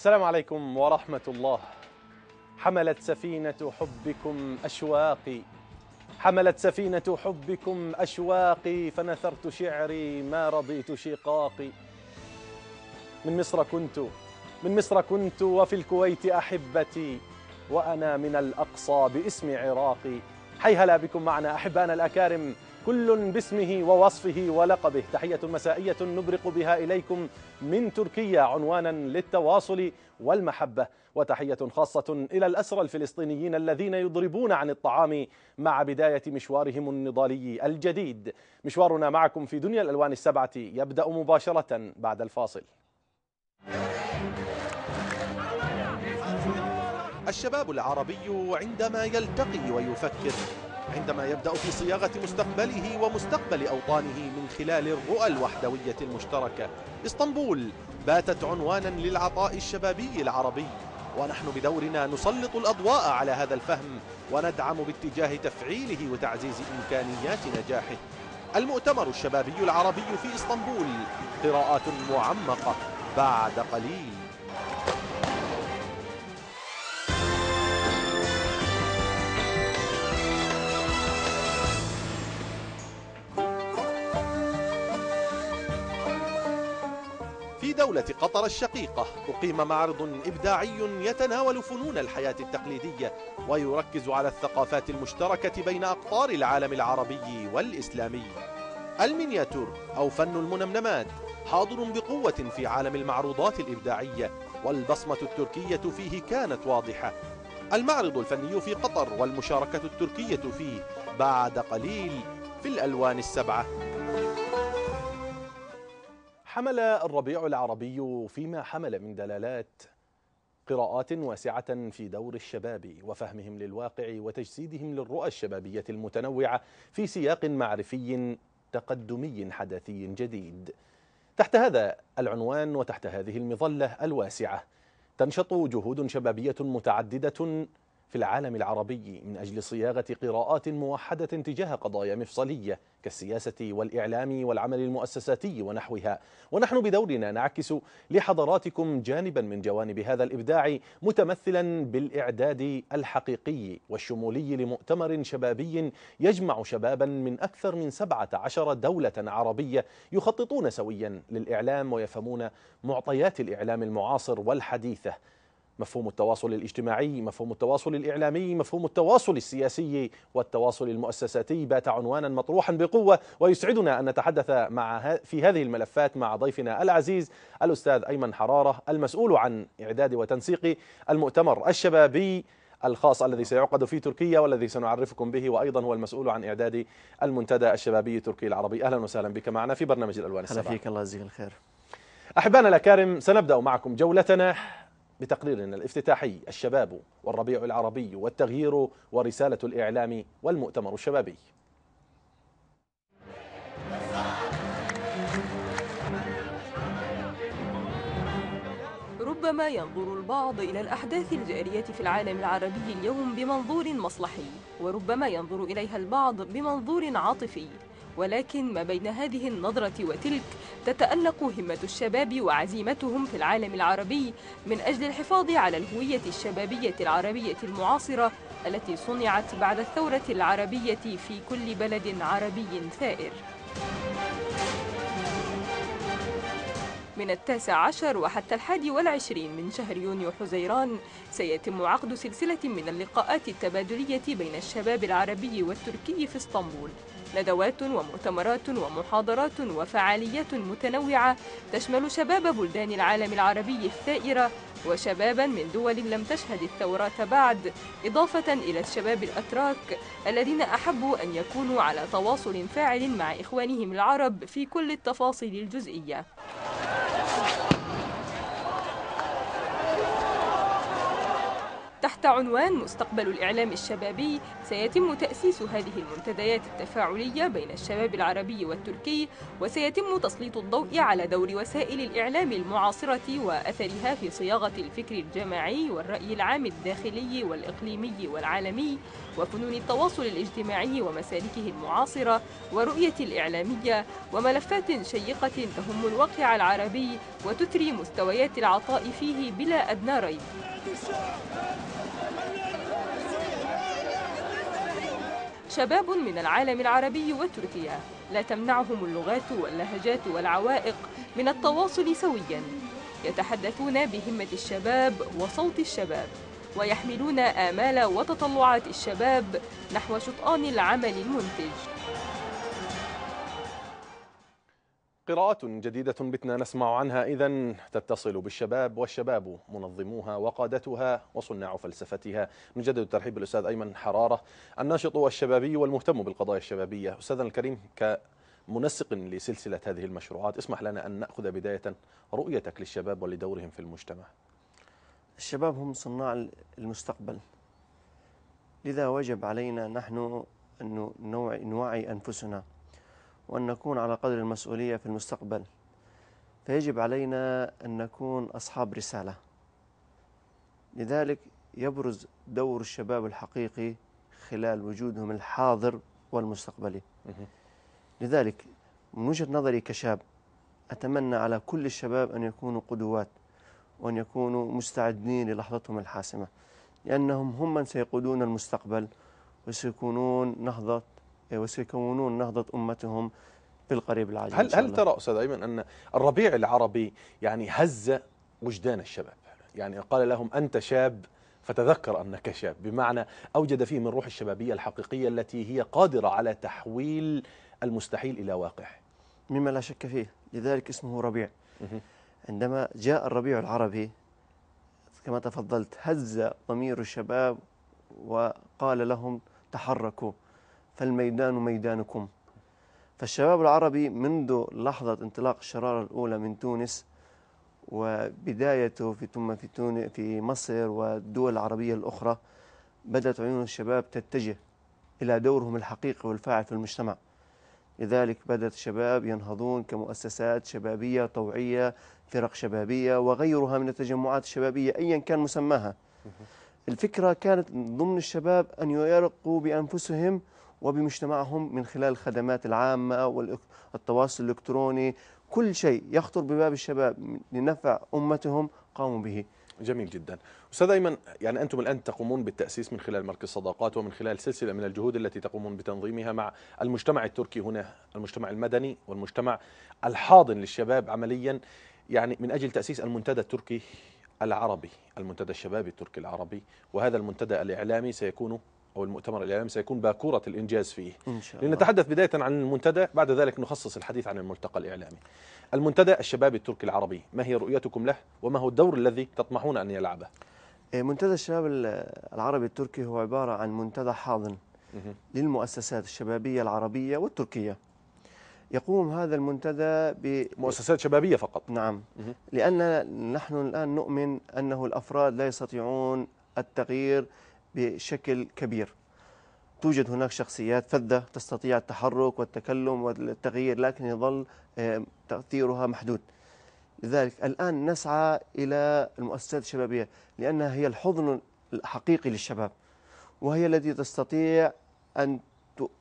السلام عليكم ورحمة الله. حملت سفينة حبكم أشواقي. حملت سفينة حبكم أشواقي فنثرت شعري ما رضيت شقاقي. من مصر كنت من مصر كنت وفي الكويت أحبتي وأنا من الأقصى باسم عراقي. حيهلا بكم معنا أحبائنا الأكارم. كل باسمه ووصفه ولقبه. تحية مسائية نبرق بها إليكم من تركيا عنوانا للتواصل والمحبة. وتحية خاصة إلى الأسرى الفلسطينيين الذين يضربون عن الطعام مع بداية مشوارهم النضالي الجديد. مشوارنا معكم في دنيا الألوان السبعة. يبدأ مباشرة بعد الفاصل. الشباب العربي عندما يلتقي ويفكر عندما يبدأ في صياغة مستقبله ومستقبل أوطانه من خلال الرؤى الوحدوية المشتركة. إسطنبول باتت عنوانا للعطاء الشبابي العربي ونحن بدورنا نسلط الأضواء على هذا الفهم وندعم باتجاه تفعيله وتعزيز إمكانيات نجاحه. المؤتمر الشبابي العربي في إسطنبول قراءات معمقة بعد قليل. دولة قطر الشقيقة. أقيم معرض إبداعي يتناول فنون الحياة التقليدية ويركز على الثقافات المشتركة بين أقطار العالم العربي والإسلامي. المينياتور أو فن المنمنمات حاضر بقوة في عالم المعروضات الإبداعية والبصمة التركية فيه كانت واضحة. المعرض الفني في قطر والمشاركة التركية فيه بعد قليل في الألوان السبعة. حمل الربيع العربي فيما حمل من دلالات قراءات واسعة في دور الشباب وفهمهم للواقع وتجسيدهم للرؤى الشبابية المتنوعة في سياق معرفي تقدمي حدثي جديد. تحت هذا العنوان وتحت هذه المظلة الواسعة تنشط جهود شبابية متعددة في العالم العربي من أجل صياغة قراءات موحدة تجاه قضايا مفصلية كالسياسة والإعلام والعمل المؤسساتي ونحوها. ونحن بدورنا نعكس لحضراتكم جانبا من جوانب هذا الإبداع متمثلا بالإعداد الحقيقي والشمولي لمؤتمر شبابي يجمع شبابا من أكثر من 17 دولة عربية يخططون سويا للإعلام ويفهمون معطيات الإعلام المعاصر والحديثة. مفهوم التواصل الاجتماعي مفهوم التواصل الإعلامي مفهوم التواصل السياسي والتواصل المؤسساتي. بات عنوانا مطروحا بقوة ويسعدنا أن نتحدث مع في هذه الملفات مع ضيفنا العزيز الأستاذ أيمن حرارة المسؤول عن إعداد وتنسيق المؤتمر الشبابي الخاص الذي سيعقد في تركيا والذي سنعرفكم به وأيضا هو المسؤول عن إعداد المنتدى الشبابي التركي العربي. أهلا وسهلا بك معنا في برنامج الألوان السبعة. فيك الله يجزيك الخير. احبائنا الأكارم سنبدأ معكم جولتنا. بتقريرنا الافتتاحي الشباب والربيع العربي والتغيير ورسالة الإعلام والمؤتمر الشبابي. ربما ينظر البعض إلى الأحداث الجارية في العالم العربي اليوم بمنظور مصلحي وربما ينظر إليها البعض بمنظور عاطفي. ولكن ما بين هذه النظرة وتلك تتألق همة الشباب وعزيمتهم في العالم العربي من أجل الحفاظ على الهوية الشبابية العربية المعاصرة التي صنعت بعد الثورة العربية في كل بلد عربي ثائر. من التاسع عشر وحتى الحادي والعشرين من شهر يونيو حزيران سيتم عقد سلسلة من اللقاءات التبادلية بين الشباب العربي والتركي في اسطنبول. ندوات ومؤتمرات ومحاضرات وفعاليات متنوعة تشمل شباب بلدان العالم العربي الثائرة وشبابا من دول لم تشهد الثورات بعد إضافة إلى الشباب الأتراك الذين أحبوا أن يكونوا على تواصل فاعل مع إخوانهم العرب في كل التفاصيل الجزئية. تحت عنوان مستقبل الإعلام الشبابي سيتم تأسيس هذه المنتديات التفاعلية بين الشباب العربي والتركي وسيتم تسليط الضوء على دور وسائل الإعلام المعاصرة وأثرها في صياغة الفكر الجماعي والرأي العام الداخلي والإقليمي والعالمي وفنون التواصل الاجتماعي ومسالكه المعاصرة ورؤية الإعلامية وملفات شيقة تهم الواقع العربي وتثري مستويات العطاء فيه بلا أدنى ريب. شباب من العالم العربي وتركيا لا تمنعهم اللغات واللهجات والعوائق من التواصل سويا. يتحدثون بهمة الشباب وصوت الشباب ويحملون آمال وتطلعات الشباب نحو شطآن العمل المنتج. قراءات جديدة بتنا نسمع عنها. إذا تتصل بالشباب والشباب منظموها وقادتها وصناع فلسفتها. نجدد الترحيب بالأستاذ أيمن حرارة الناشط الشبابي والمهتم بالقضايا الشبابية. أستاذنا الكريم كمنسق لسلسلة هذه المشروعات اسمح لنا أن نأخذ بداية رؤيتك للشباب ولدورهم في المجتمع. الشباب هم صناع المستقبل. لذا وجب علينا نحن أن نوعي أنفسنا. وأن نكون على قدر المسؤولية في المستقبل. فيجب علينا أن نكون أصحاب رسالة. لذلك يبرز دور الشباب الحقيقي خلال وجودهم الحاضر والمستقبلي. لذلك من وجهة نظري كشاب أتمنى على كل الشباب أن يكونوا قدوات وأن يكونوا مستعدين للحظتهم الحاسمة لأنهم هم من سيقودون المستقبل وسيكونون نهضة وسيكونون نهضة أمتهم في القريب العاجل هل هل ترى أستاذ أيمن أن الربيع العربي يعني هز وجدان الشباب؟ يعني قال لهم أنت شاب فتذكر أنك شاب بمعنى أوجد فيه من روح الشبابية الحقيقية التي هي قادرة على تحويل المستحيل إلى واقع. مما لا شك فيه لذلك اسمه ربيع. عندما جاء الربيع العربي كما تفضلت هز ضمير الشباب وقال لهم تحركوا. فالميدان ميدانكم. فالشباب العربي منذ لحظة انطلاق الشرارة الأولى من تونس وبدايته في ثم في تونس في مصر والدول العربية الأخرى بدأت عيون الشباب تتجه إلى دورهم الحقيقي والفاعل في المجتمع. لذلك بدأت الشباب ينهضون كمؤسسات شبابية طوعية فرق شبابية وغيرها من التجمعات الشبابية أيا كان مسماها. الفكرة كانت ضمن الشباب أن يرقوا بأنفسهم وبمجتمعهم من خلال الخدمات العامة والتواصل الإلكتروني. كل شيء يخطر بباب الشباب لنفع أمتهم قاموا به. جميل جدا. أستاذ أيمن يعني أنتم الآن تقومون بالتأسيس من خلال مركز صداقات ومن خلال سلسلة من الجهود التي تقومون بتنظيمها مع المجتمع التركي هنا المجتمع المدني والمجتمع الحاضن للشباب عمليا يعني من أجل تأسيس المنتدى التركي العربي المنتدى الشبابي التركي العربي وهذا المنتدى الإعلامي سيكون أو المؤتمر الإعلامي سيكون باكورة الإنجاز فيه. إن شاء الله. لنتحدث بداية عن المنتدى بعد ذلك نخصص الحديث عن الملتقى الإعلامي. المنتدى الشبابي التركي العربي ما هي رؤيتكم له وما هو الدور الذي تطمحون أن يلعبه؟ إيه، منتدى الشباب العربي التركي هو عبارة عن منتدى حاضن للمؤسسات الشبابية العربية والتركية. يقوم هذا المنتدى بمؤسسات شبابية فقط. نعم. لأن نحن الآن نؤمن أنه الأفراد لا يستطيعون التغيير بشكل كبير. توجد هناك شخصيات فذة تستطيع التحرك والتكلم والتغيير لكن يظل آه، تأثيرها محدود. لذلك الآن نسعى إلى المؤسسات الشبابية لأنها هي الحضن الحقيقي للشباب وهي التي تستطيع أن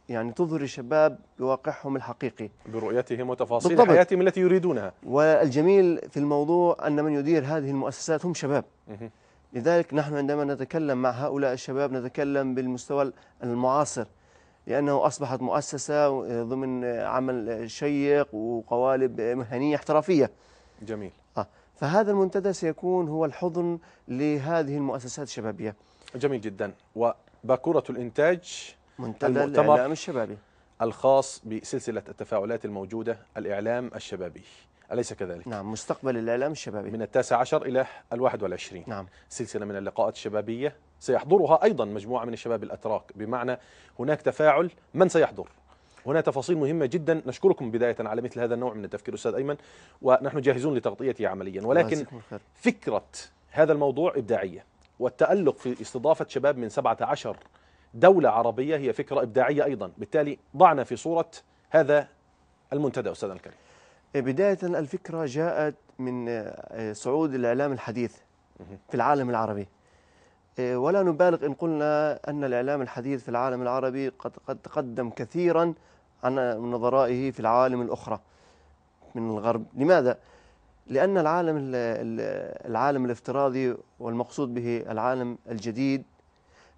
يعني تظهر الشباب بواقعهم الحقيقي. برؤيتهم وتفاصيل بالضبط. حياتهم التي يريدونها. والجميل في الموضوع أن من يدير هذه المؤسسات هم شباب. لذلك نحن عندما نتكلم مع هؤلاء الشباب نتكلم بالمستوى المعاصر لأنه أصبحت مؤسسة ضمن عمل شيق وقوالب مهنية احترافية. جميل. آه. فهذا المنتدى سيكون هو الحضن لهذه المؤسسات الشبابية. جميل جدا. وباكورة الإنتاج منتدى الإعلام الشبابي. الخاص بسلسلة التفاعلات الموجودة الإعلام الشبابي. أليس كذلك؟ نعم مستقبل الإعلام الشبابي. من التاسع عشر إلى الواحد والعشرين. نعم. سلسلة من اللقاءات الشبابية سيحضرها أيضا مجموعة من الشباب الأتراك. بمعنى هناك تفاعل من سيحضر؟ هنا تفاصيل مهمة جدا. نشكركم بداية على مثل هذا النوع من التفكير أستاذ أيمن ونحن جاهزون لتغطيته عمليا. ولكن فكرة هذا الموضوع إبداعية والتألق في استضافة شباب من 17 دولة عربية هي فكرة إبداعية أيضا. بالتالي ضعنا في صورة هذا المنتدى أستاذنا الكريم. بداية الفكرة جاءت من آه، صعود الإعلام الحديث في العالم العربي. آه، ولا نبالغ إن قلنا أن الإعلام الحديث في العالم العربي قد قد تقدم كثيرا عن نظرائه في العوالم الأخرى من الغرب. لماذا؟ لأن العالم العالم الافتراضي والمقصود به العالم الجديد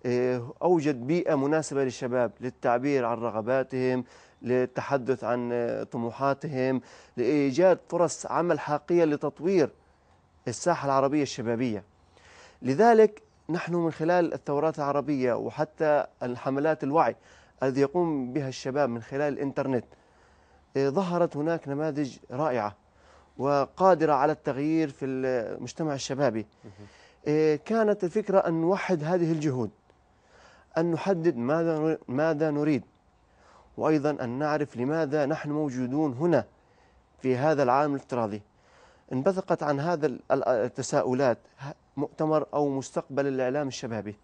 آه، أوجد بيئة مناسبة للشباب للتعبير عن رغباتهم للتحدث عن طموحاتهم لإيجاد فرص عمل حقيقية لتطوير الساحة العربية الشبابية. لذلك نحن من خلال الثورات العربية وحتى الحملات الوعي الذي يقوم بها الشباب من خلال الإنترنت آه، ظهرت هناك نماذج رائعة وقادرة على التغيير في المجتمع الشبابي. آه، كانت الفكرة أن نوحد هذه الجهود أن نحدد ماذا ماذا نريد. وأيضا أن نعرف لماذا نحن موجودون هنا في هذا العالم الافتراضي. انبثقت عن هذا التساؤلات مؤتمر أو مستقبل الإعلام الشبابي.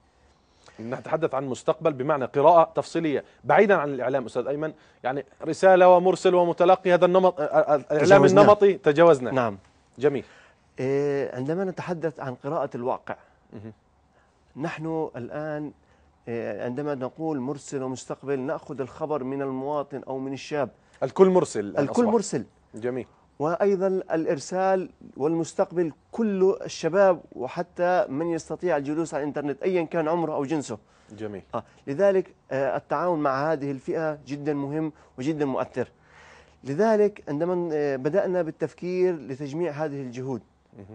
نتحدث عن مستقبل بمعنى قراءة تفصيلية بعيدا عن الإعلام أستاذ أيمن يعني رسالة ومرسل ومتلقي هذا النمط الإعلام تجاوزنا. النمطي تجاوزنا نعم. جميل. إيه عندما نتحدث عن قراءة الواقع نحن الآن عندما نقول مرسل ومستقبل نأخذ الخبر من المواطن أو من الشاب. الكل مرسل الكل أصبح. مرسل. جميل. وأيضا الإرسال والمستقبل كل الشباب وحتى من يستطيع الجلوس على الإنترنت أيا كان عمره أو جنسه. جميل. آه. لذلك آه التعاون مع هذه الفئة جدا مهم وجدا مؤثر. لذلك عندما آه بدأنا بالتفكير لتجميع هذه الجهود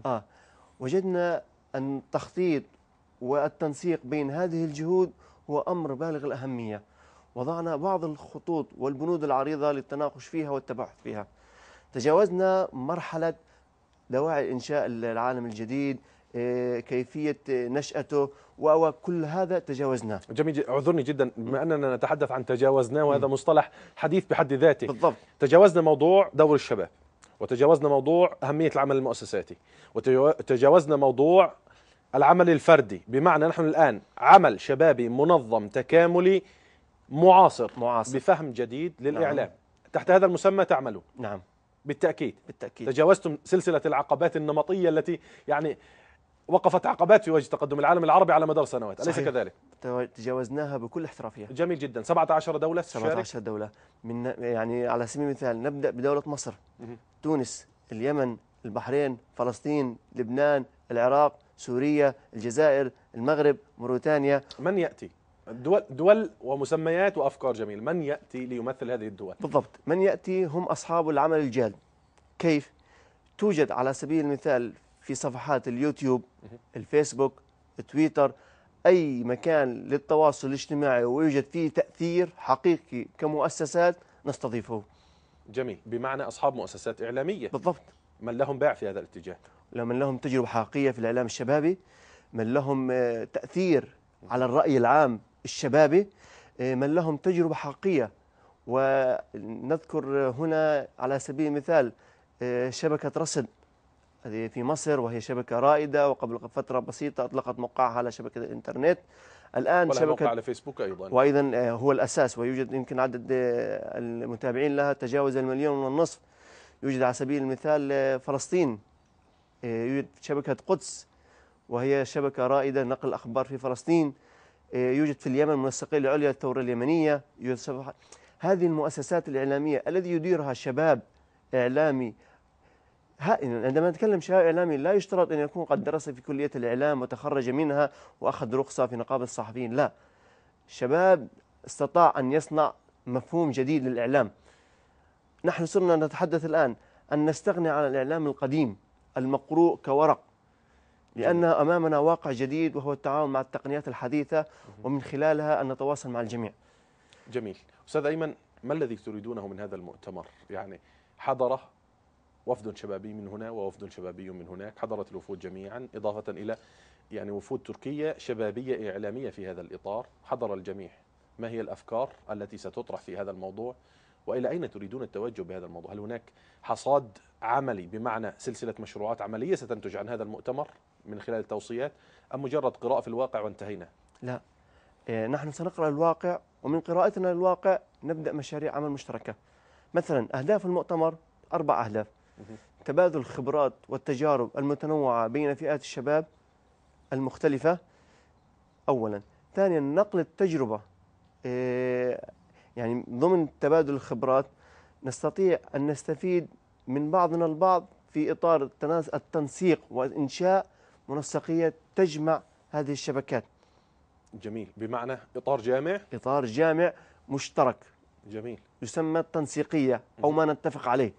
آه وجدنا أن التخطيط والتنسيق بين هذه الجهود هو أمر بالغ الأهمية. وضعنا بعض الخطوط والبنود العريضة للتناقش فيها والتباحث فيها. تجاوزنا مرحلة دواعي إنشاء العالم الجديد إيه، كيفية نشأته وكل هذا تجاوزناه. جميل اعذرني جدا بما أننا نتحدث عن تجاوزناه وهذا مصطلح حديث بحد ذاته. بالضبط. تجاوزنا موضوع دور الشباب وتجاوزنا موضوع أهمية العمل المؤسساتي وتجاوزنا موضوع العمل الفردي. بمعنى نحن الآن عمل شبابي منظم تكاملي معاصر, معاصر. بفهم جديد للإعلام. نعم. تحت هذا المسمى تعملوا. نعم. بالتأكيد. بالتأكيد. تجاوزتم سلسلة العقبات النمطية التي يعني وقفت عقبات في وجه تقدم العالم العربي على مدار سنوات. أليس كذلك؟ تجاوزناها بكل احترافية. جميل جدا. 17 دولة 17 دولة. من يعني على سبيل المثال نبدأ بدولة مصر. تونس اليمن البحرين فلسطين لبنان العراق سوريا الجزائر المغرب موريتانيا. من يأتي؟ دول, دول ومسميات وأفكار جميل من يأتي ليمثل هذه الدول؟ بالضبط. من يأتي هم أصحاب العمل الجاد كيف؟ توجد على سبيل المثال في صفحات اليوتيوب الفيسبوك تويتر أي مكان للتواصل الاجتماعي ويوجد فيه تأثير حقيقي كمؤسسات نستضيفه. جميل. بمعنى أصحاب مؤسسات إعلامية. بالضبط. من لهم باع في هذا الاتجاه؟ من لهم تجربة حقيقية في الإعلام الشبابي من لهم آه، تأثير على الرأي العام الشبابي آه، من لهم تجربة حقيقية. ونذكر هنا على سبيل المثال آه، شبكة رصد. هذه في مصر وهي شبكة رائدة وقبل فترة بسيطة أطلقت موقعها على شبكة الإنترنت. الآن شبكة موقع على فيسبوك أيضا. وأيضا هو الأساس ويوجد يمكن عدد المتابعين لها تجاوز المليون والنصف يوجد على سبيل المثال فلسطين. شبكة قدس وهي شبكة رائدة نقل الأخبار في فلسطين. يوجد في اليمن منسقي العليا للثورة اليمنية. يوجد هذه المؤسسات الإعلامية الذي يديرها شباب إعلامي عندما نتكلم شباب إعلامي لا يشترط أن يكون قد درس في كلية الإعلام وتخرج منها وأخذ رخصة في نقابة الصحفيين. لا شباب استطاع أن يصنع مفهوم جديد للإعلام. نحن صرنا نتحدث الآن أن نستغني عن الإعلام القديم. المقروء كورق لأن أمامنا واقع جديد وهو التعاون مع التقنيات الحديثة ومن خلالها أن نتواصل مع الجميع. جميل. أستاذ أيمن ما الذي تريدونه من هذا المؤتمر؟ يعني حضر وفد شبابي من هنا ووفد شبابي من هناك حضرت الوفود جميعا إضافة إلى يعني وفود تركية شبابية إعلامية في هذا الإطار حضر الجميع. ما هي الأفكار التي ستطرح في هذا الموضوع؟ وإلى أين تريدون التوجه بهذا الموضوع؟ هل هناك حصاد عملي بمعنى سلسلة مشروعات عملية ستنتج عن هذا المؤتمر من خلال التوصيات أم مجرد قراءة في الواقع وانتهينا؟ لا. إيه، نحن سنقرأ الواقع ومن قراءتنا للواقع نبدأ مشاريع عمل مشتركة. مثلا أهداف المؤتمر أربع أهداف. تبادل الخبرات والتجارب المتنوعة بين فئات الشباب المختلفة أولا. ثانيا نقل التجربة. إيه، يعني ضمن تبادل الخبرات نستطيع أن نستفيد من بعضنا البعض في إطار التنسيق وإنشاء منسقية تجمع هذه الشبكات. جميل. بمعنى إطار جامع؟ إطار جامع مشترك. جميل. يسمى التنسيقية أو ما نتفق عليه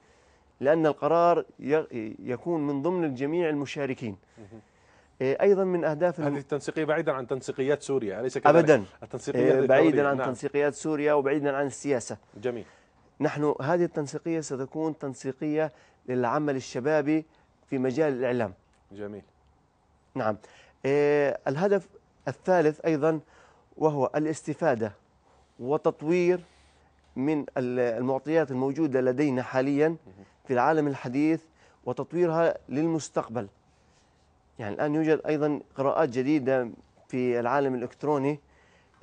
لأن القرار يكون من ضمن الجميع المشاركين. أيضا من أهداف هذه التنسيقية بعيدا عن تنسيقيات سوريا أليس كذلك؟ ابدا. التنسيقية إيه، بعيدا عن نعم. تنسيقيات سوريا وبعيدا عن السياسة. جميل. نحن هذه التنسيقية ستكون تنسيقية للعمل الشبابي في مجال الإعلام. جميل. نعم. إيه الهدف الثالث أيضا وهو الاستفادة وتطوير من المعطيات الموجودة لدينا حاليا في العالم الحديث وتطويرها للمستقبل. يعني الآن يوجد أيضا قراءات جديدة في العالم الإلكتروني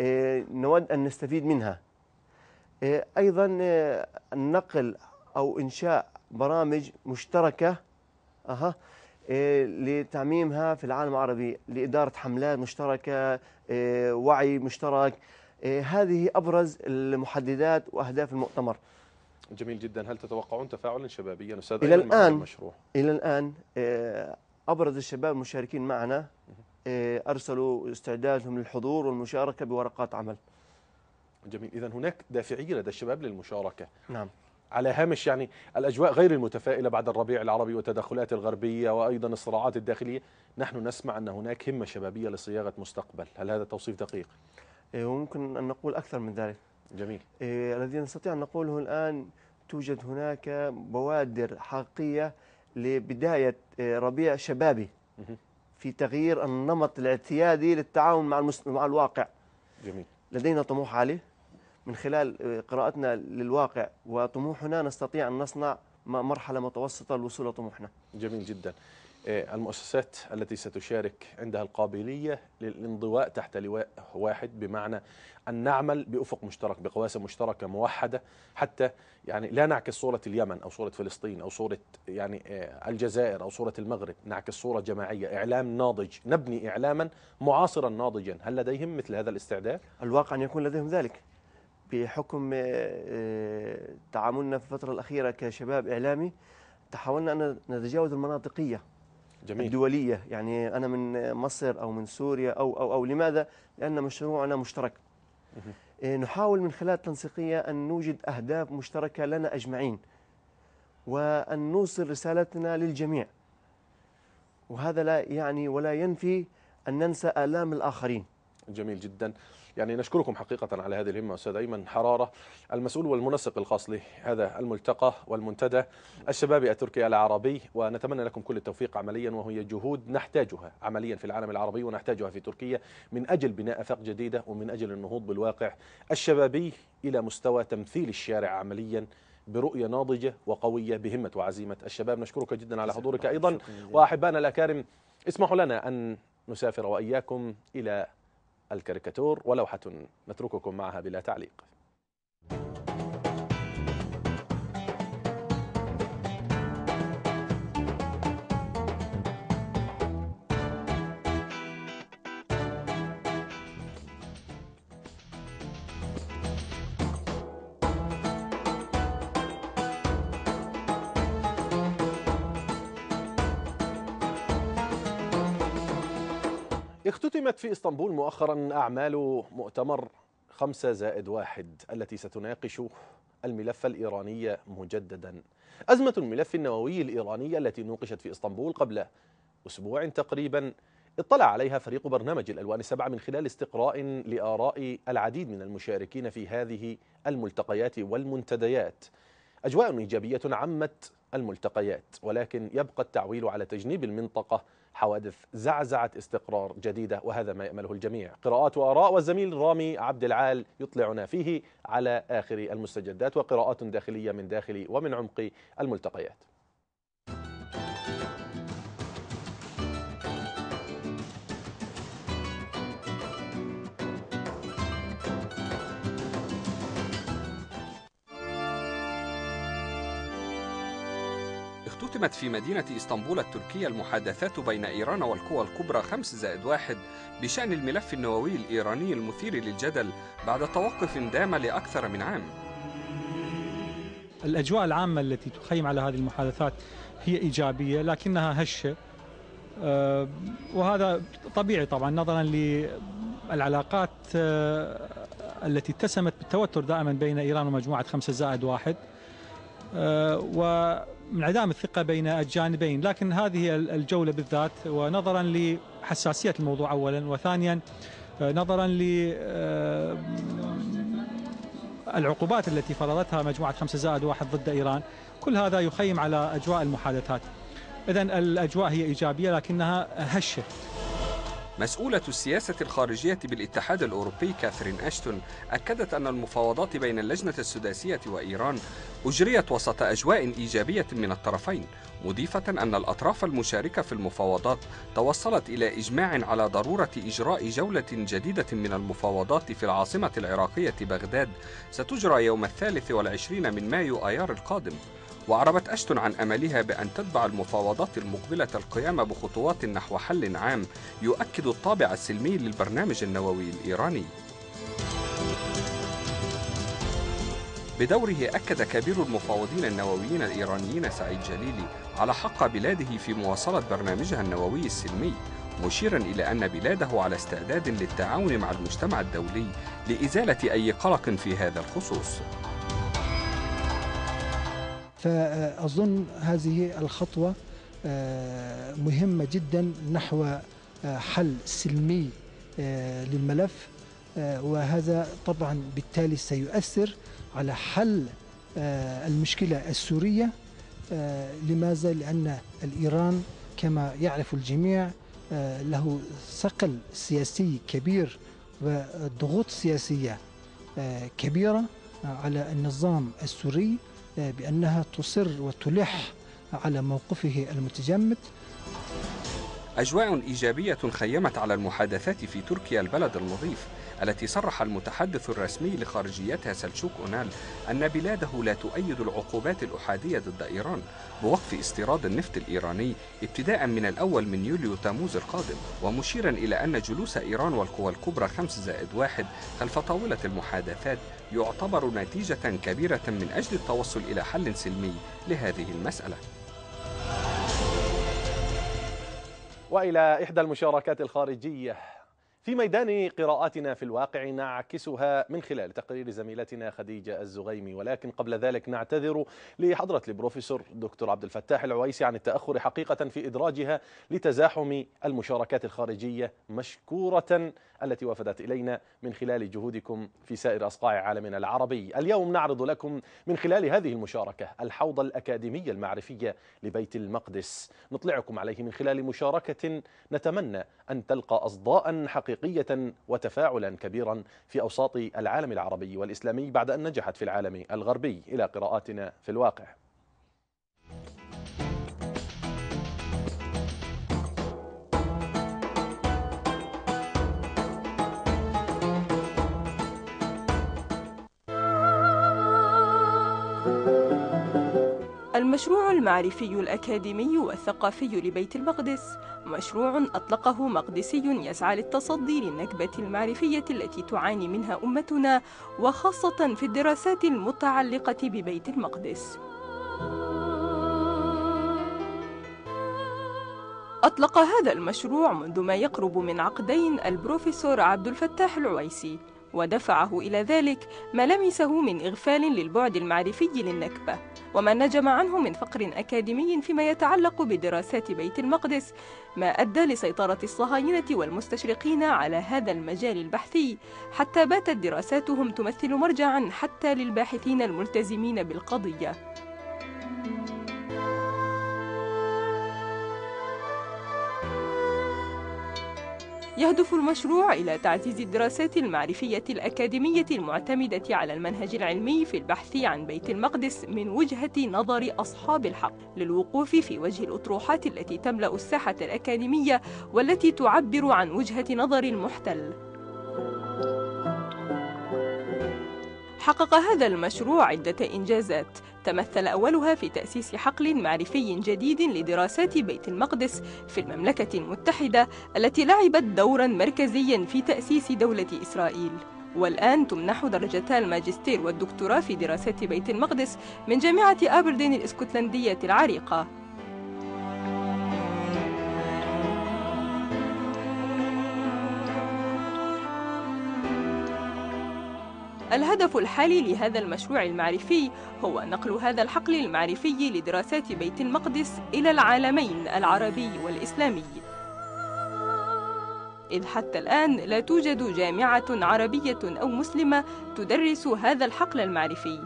إيه، نود أن نستفيد منها. إيه، أيضا النقل أو إنشاء برامج مشتركة أها لتعميمها في العالم العربي لإدارة حملات مشتركة وعي مشترك. هذه أبرز المحددات وأهداف المؤتمر. جميل جدا. هل تتوقعون تفاعلا شبابيا أستاذ إلى الآن المشروع؟ إلى الآن أبرز الشباب المشاركين معنا أرسلوا استعدادهم للحضور والمشاركة بورقات عمل جميل إذا هناك دافعية لدى الشباب للمشاركة نعم على هامش يعني الأجواء غير المتفائلة بعد الربيع العربي والتدخلات الغربية وأيضا الصراعات الداخلية، نحن نسمع أن هناك همة شبابية لصياغة مستقبل، هل هذا توصيف دقيق؟ إيه، وممكن أن نقول أكثر من ذلك. جميل. إيه، الذي نستطيع أن نقوله الآن توجد هناك بوادر حقيقية لبداية إيه، ربيع شبابي. في تغيير النمط الاعتيادي للتعاون مع مع الواقع. جميل. لدينا طموح عالي. من خلال آه، قراءتنا للواقع وطموحنا نستطيع أن نصنع مرحلة متوسطة للوصول لطموحنا جميل جدا. آه، المؤسسات التي ستشارك عندها القابلية للانضواء تحت لواء واحد بمعنى أن نعمل بأفق مشترك بقواسم مشتركة موحدة حتى يعني لا نعكس صورة اليمن أو صورة فلسطين أو صورة يعني آه، الجزائر أو صورة المغرب نعكس صورة جماعية إعلام ناضج نبني إعلاما معاصرا ناضجا هل لديهم مثل هذا الاستعداد؟ الواقع أن يكون لديهم ذلك بحكم آه، تعاملنا في الفترة الأخيرة كشباب إعلامي تحاولنا أن نتجاوز المناطقية جميل. الدولية يعني أنا من مصر أو من سوريا أو أو أو لماذا؟ لأن مشروعنا مشترك. آه، نحاول من خلال التنسيقية أن نوجد أهداف مشتركة لنا أجمعين وأن نوصل رسالتنا للجميع. وهذا لا يعني ولا ينفي أن ننسى آلام الآخرين. جميل جدا. يعني نشكركم حقيقة على هذه الهمة أستاذ أيمن حرارة المسؤول والمنسق الخاص لهذا الملتقى والمنتدى. الشبابي التركي العربي ونتمنى لكم كل التوفيق عمليا وهي جهود نحتاجها عمليا في العالم العربي ونحتاجها في تركيا من أجل بناء أفاق جديدة ومن أجل النهوض بالواقع الشبابي إلى مستوى تمثيل الشارع عمليا برؤية ناضجة وقوية بهمة وعزيمة الشباب. نشكرك جدا على حضورك أيضا. وأحبائنا الأكارم اسمحوا لنا أن نسافر وإياكم إلى الكاريكاتور ولوحة نترككم معها بلا تعليق. اختتمت في إسطنبول مؤخرا أعمال مؤتمر خمسة زائد واحد التي ستناقش الملف الإيراني مجددا. أزمة الملف النووي الإيراني التي نوقشت في إسطنبول قبل أسبوع تقريبا اطلع عليها فريق برنامج الألوان السبعة من خلال استقراء لآراء العديد من المشاركين في هذه الملتقيات والمنتديات. أجواء إيجابية عمت الملتقيات ولكن يبقى التعويل على تجنيب المنطقة حوادث زعزعة استقرار جديدة وهذا ما يأمله الجميع. قراءات وآراء والزميل رامي عبد العال يطلعنا فيه على آخر المستجدات وقراءات داخلية من داخل ومن عمق الملتقيات. اختتمت في مدينة إسطنبول التركية المحادثات بين إيران والقوى الكبرى خمس زائد واحد بشأن الملف النووي الإيراني المثير للجدل بعد توقف دام لأكثر من عام. الأجواء العامة التي تخيم على هذه المحادثات هي إيجابية لكنها هشة. آه، وهذا طبيعي طبعا نظرا للعلاقات آه، التي اتسمت بالتوتر دائما بين إيران ومجموعة خمسة زائد واحد. آه، وانعدام الثقة بين الجانبين لكن هذه الجولة بالذات ونظرا لحساسية الموضوع أولا وثانيا آه، نظرا ل آه، العقوبات التي فرضتها مجموعة خمسة زائد واحد ضد إيران. كل هذا يخيم على أجواء المحادثات. إذا الأجواء هي إيجابية لكنها هشة. مسؤولة السياسة الخارجية بالاتحاد الأوروبي كاثرين أشتون أكدت أن المفاوضات بين اللجنة السداسية وإيران أجريت وسط أجواء إيجابية من الطرفين مضيفة أن الأطراف المشاركة في المفاوضات توصلت إلى إجماع على ضرورة إجراء جولة جديدة من المفاوضات في العاصمة العراقية بغداد ستجرى يوم الثالث والعشرين من مايو آيار القادم. وأعربت أشتون عن أملها بأن تتبع المفاوضات المقبلة القيام بخطوات نحو حل عام يؤكد الطابع السلمي للبرنامج النووي الإيراني. بدوره أكد كبير المفاوضين النوويين الإيرانيين سعيد جليلي على حق بلاده في مواصلة برنامجها النووي السلمي مشيرا إلى أن بلاده على استعداد للتعاون مع المجتمع الدولي لإزالة أي قلق في هذا الخصوص. فأظن هذه الخطوة آه، مهمة جدا نحو آه، حل سلمي آه، للملف وهذا طبعا بالتالي سيؤثر على حل المشكلة السورية لماذا؟ لأن الإيران كما يعرف الجميع له ثقل سياسي كبير وضغوط سياسية كبيرة على النظام السوري بأنها تصر وتلح على موقفه المتجمد. أجواء إيجابية خيمت على المحادثات في تركيا البلد المضيف التي صرح المتحدث الرسمي لخارجيتها سلشوك أونال أن بلاده لا تؤيد العقوبات الأحادية ضد إيران بوقف استيراد النفط الإيراني ابتداء من الأول من يوليو تاموز القادم ومشيرا إلى أن جلوس إيران والقوى الكبرى خمس زائد واحد خلف طاولة المحادثات يعتبر نتيجة كبيرة من أجل التوصل إلى حل سلمي لهذه المسألة. وإلى إحدى المشاركات الخارجية في ميدان قراءاتنا في الواقع نعكسها من خلال تقرير زميلتنا خديجة الزغيمي ولكن قبل ذلك نعتذر لحضرة البروفيسور دكتور عبد الفتاح العويسي عن التأخر حقيقة في إدراجها لتزاحم المشاركات الخارجية مشكورة التي وفدت إلينا من خلال جهودكم في سائر أصقاع عالمنا العربي. اليوم نعرض لكم من خلال هذه المشاركة الحوض الأكاديمي المعرفية لبيت المقدس. نطلعكم عليه من خلال مشاركة نتمنى أن تلقى أصداء حقيقية وتفاعلا كبيرا في أوساط العالم العربي والإسلامي بعد أن نجحت في العالم الغربي. إلى قراءاتنا في الواقع. المشروع المعرفي الأكاديمي والثقافي لبيت المقدس مشروع أطلقه مقدسي يسعى للتصدي للنكبة المعرفية التي تعاني منها أمتنا وخاصة في الدراسات المتعلقة ببيت المقدس. أطلق هذا المشروع منذ ما يقرب من عقدين البروفيسور عبد الفتاح العويسي ودفعه إلى ذلك ما لمسه من إغفال للبعد المعرفي للنكبة وما نجم عنه من فقر أكاديمي فيما يتعلق بدراسات بيت المقدس ما أدى لسيطرة الصهاينة والمستشرقين على هذا المجال البحثي حتى باتت دراساتهم تمثل مرجعا حتى للباحثين الملتزمين بالقضية. يهدف المشروع إلى تعزيز الدراسات المعرفية الأكاديمية المعتمدة على المنهج العلمي في البحث عن بيت المقدس من وجهة نظر أصحاب الحق للوقوف في وجه الأطروحات التي تملأ الساحة الأكاديمية والتي تعبر عن وجهة نظر المحتل. حقق هذا المشروع عدة إنجازات. تمثل أولها في تأسيس حقل معرفي جديد لدراسات بيت المقدس في المملكة المتحدة التي لعبت دورا مركزيا في تأسيس دولة إسرائيل. والآن تمنح درجتا الماجستير والدكتوراه في دراسات بيت المقدس من جامعة أبردين الإسكتلندية العريقة. الهدف الحالي لهذا المشروع المعرفي هو نقل هذا الحقل المعرفي لدراسات بيت المقدس إلى العالمين العربي والإسلامي. إذ حتى الآن لا توجد جامعة عربية أو مسلمة تدرس هذا الحقل المعرفي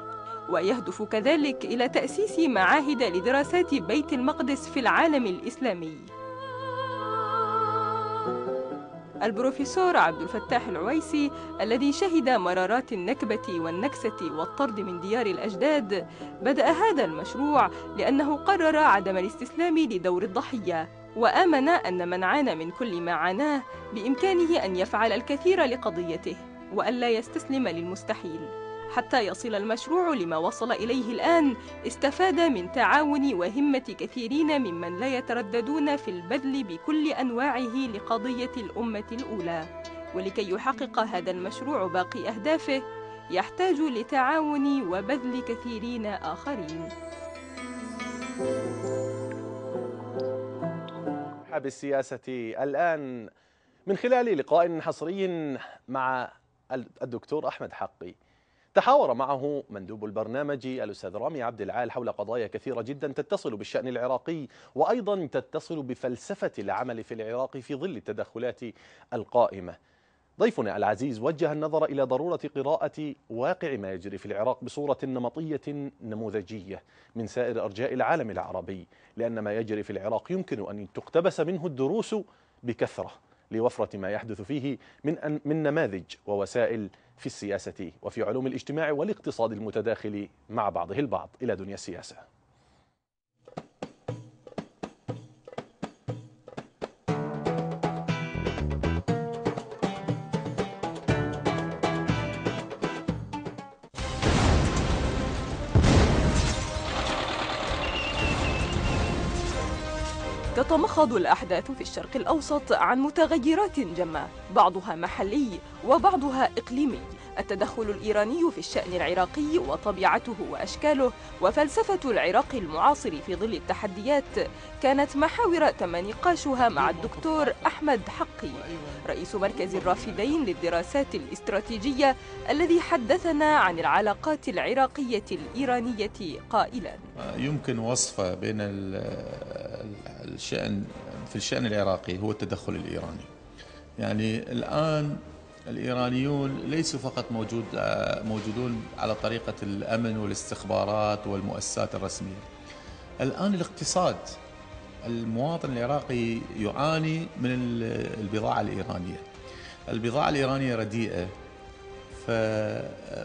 ويهدف كذلك إلى تأسيس معاهد لدراسات بيت المقدس في العالم الإسلامي. البروفيسور عبد الفتاح العويسي الذي شهد مرارات النكبة والنكسة والطرد من ديار الأجداد بدأ هذا المشروع لأنه قرر عدم الاستسلام لدور الضحية وآمن أن من عانى من كل ما عاناه بإمكانه أن يفعل الكثير لقضيته وألا يستسلم للمستحيل. حتى يصل المشروع لما وصل إليه الآن. استفاد من تعاون وهمة كثيرين ممن لا يترددون في البذل بكل أنواعه لقضية الأمة الأولى. ولكي يحقق هذا المشروع باقي أهدافه يحتاج لتعاون وبذل كثيرين آخرين. بالسياسة الآن من خلال لقاء حصري مع الدكتور أحمد حقي. تحاور معه مندوب البرنامج الأستاذ رامي عبد العال حول قضايا كثيرة جدا تتصل بالشأن العراقي وأيضا تتصل بفلسفة العمل في العراق في ظل التدخلات القائمة. ضيفنا العزيز وجه النظر إلى ضرورة قراءة واقع ما يجري في العراق بصورة نمطية نموذجية من سائر أرجاء العالم العربي لأن ما يجري في العراق يمكن أن تقتبس منه الدروس بكثرة لوفرة ما يحدث فيه من من نماذج ووسائل في السياسة وفي علوم الاجتماع والاقتصاد المتداخل مع بعضه البعض. إلى دنيا السياسة. تتمخض الأحداث في الشرق الأوسط عن متغيرات جمة بعضها محلي وبعضها إقليمي. التدخل الإيراني في الشأن العراقي وطبيعته وأشكاله وفلسفة العراق المعاصر في ظل التحديات كانت محاور تم نقاشها مع الدكتور أحمد حقي رئيس مركز الرافدين للدراسات الاستراتيجية الذي حدثنا عن العلاقات العراقية الإيرانية قائلا. يمكن وصفه بين الشأن في الشأن العراقي هو التدخل الإيراني. يعني الآن الإيرانيون ليسوا فقط موجود موجودون على طريقة الأمن والاستخبارات والمؤسسات الرسمية. الآن الاقتصاد المواطن العراقي يعاني من البضاعة الإيرانية. البضاعة الإيرانية رديئة ف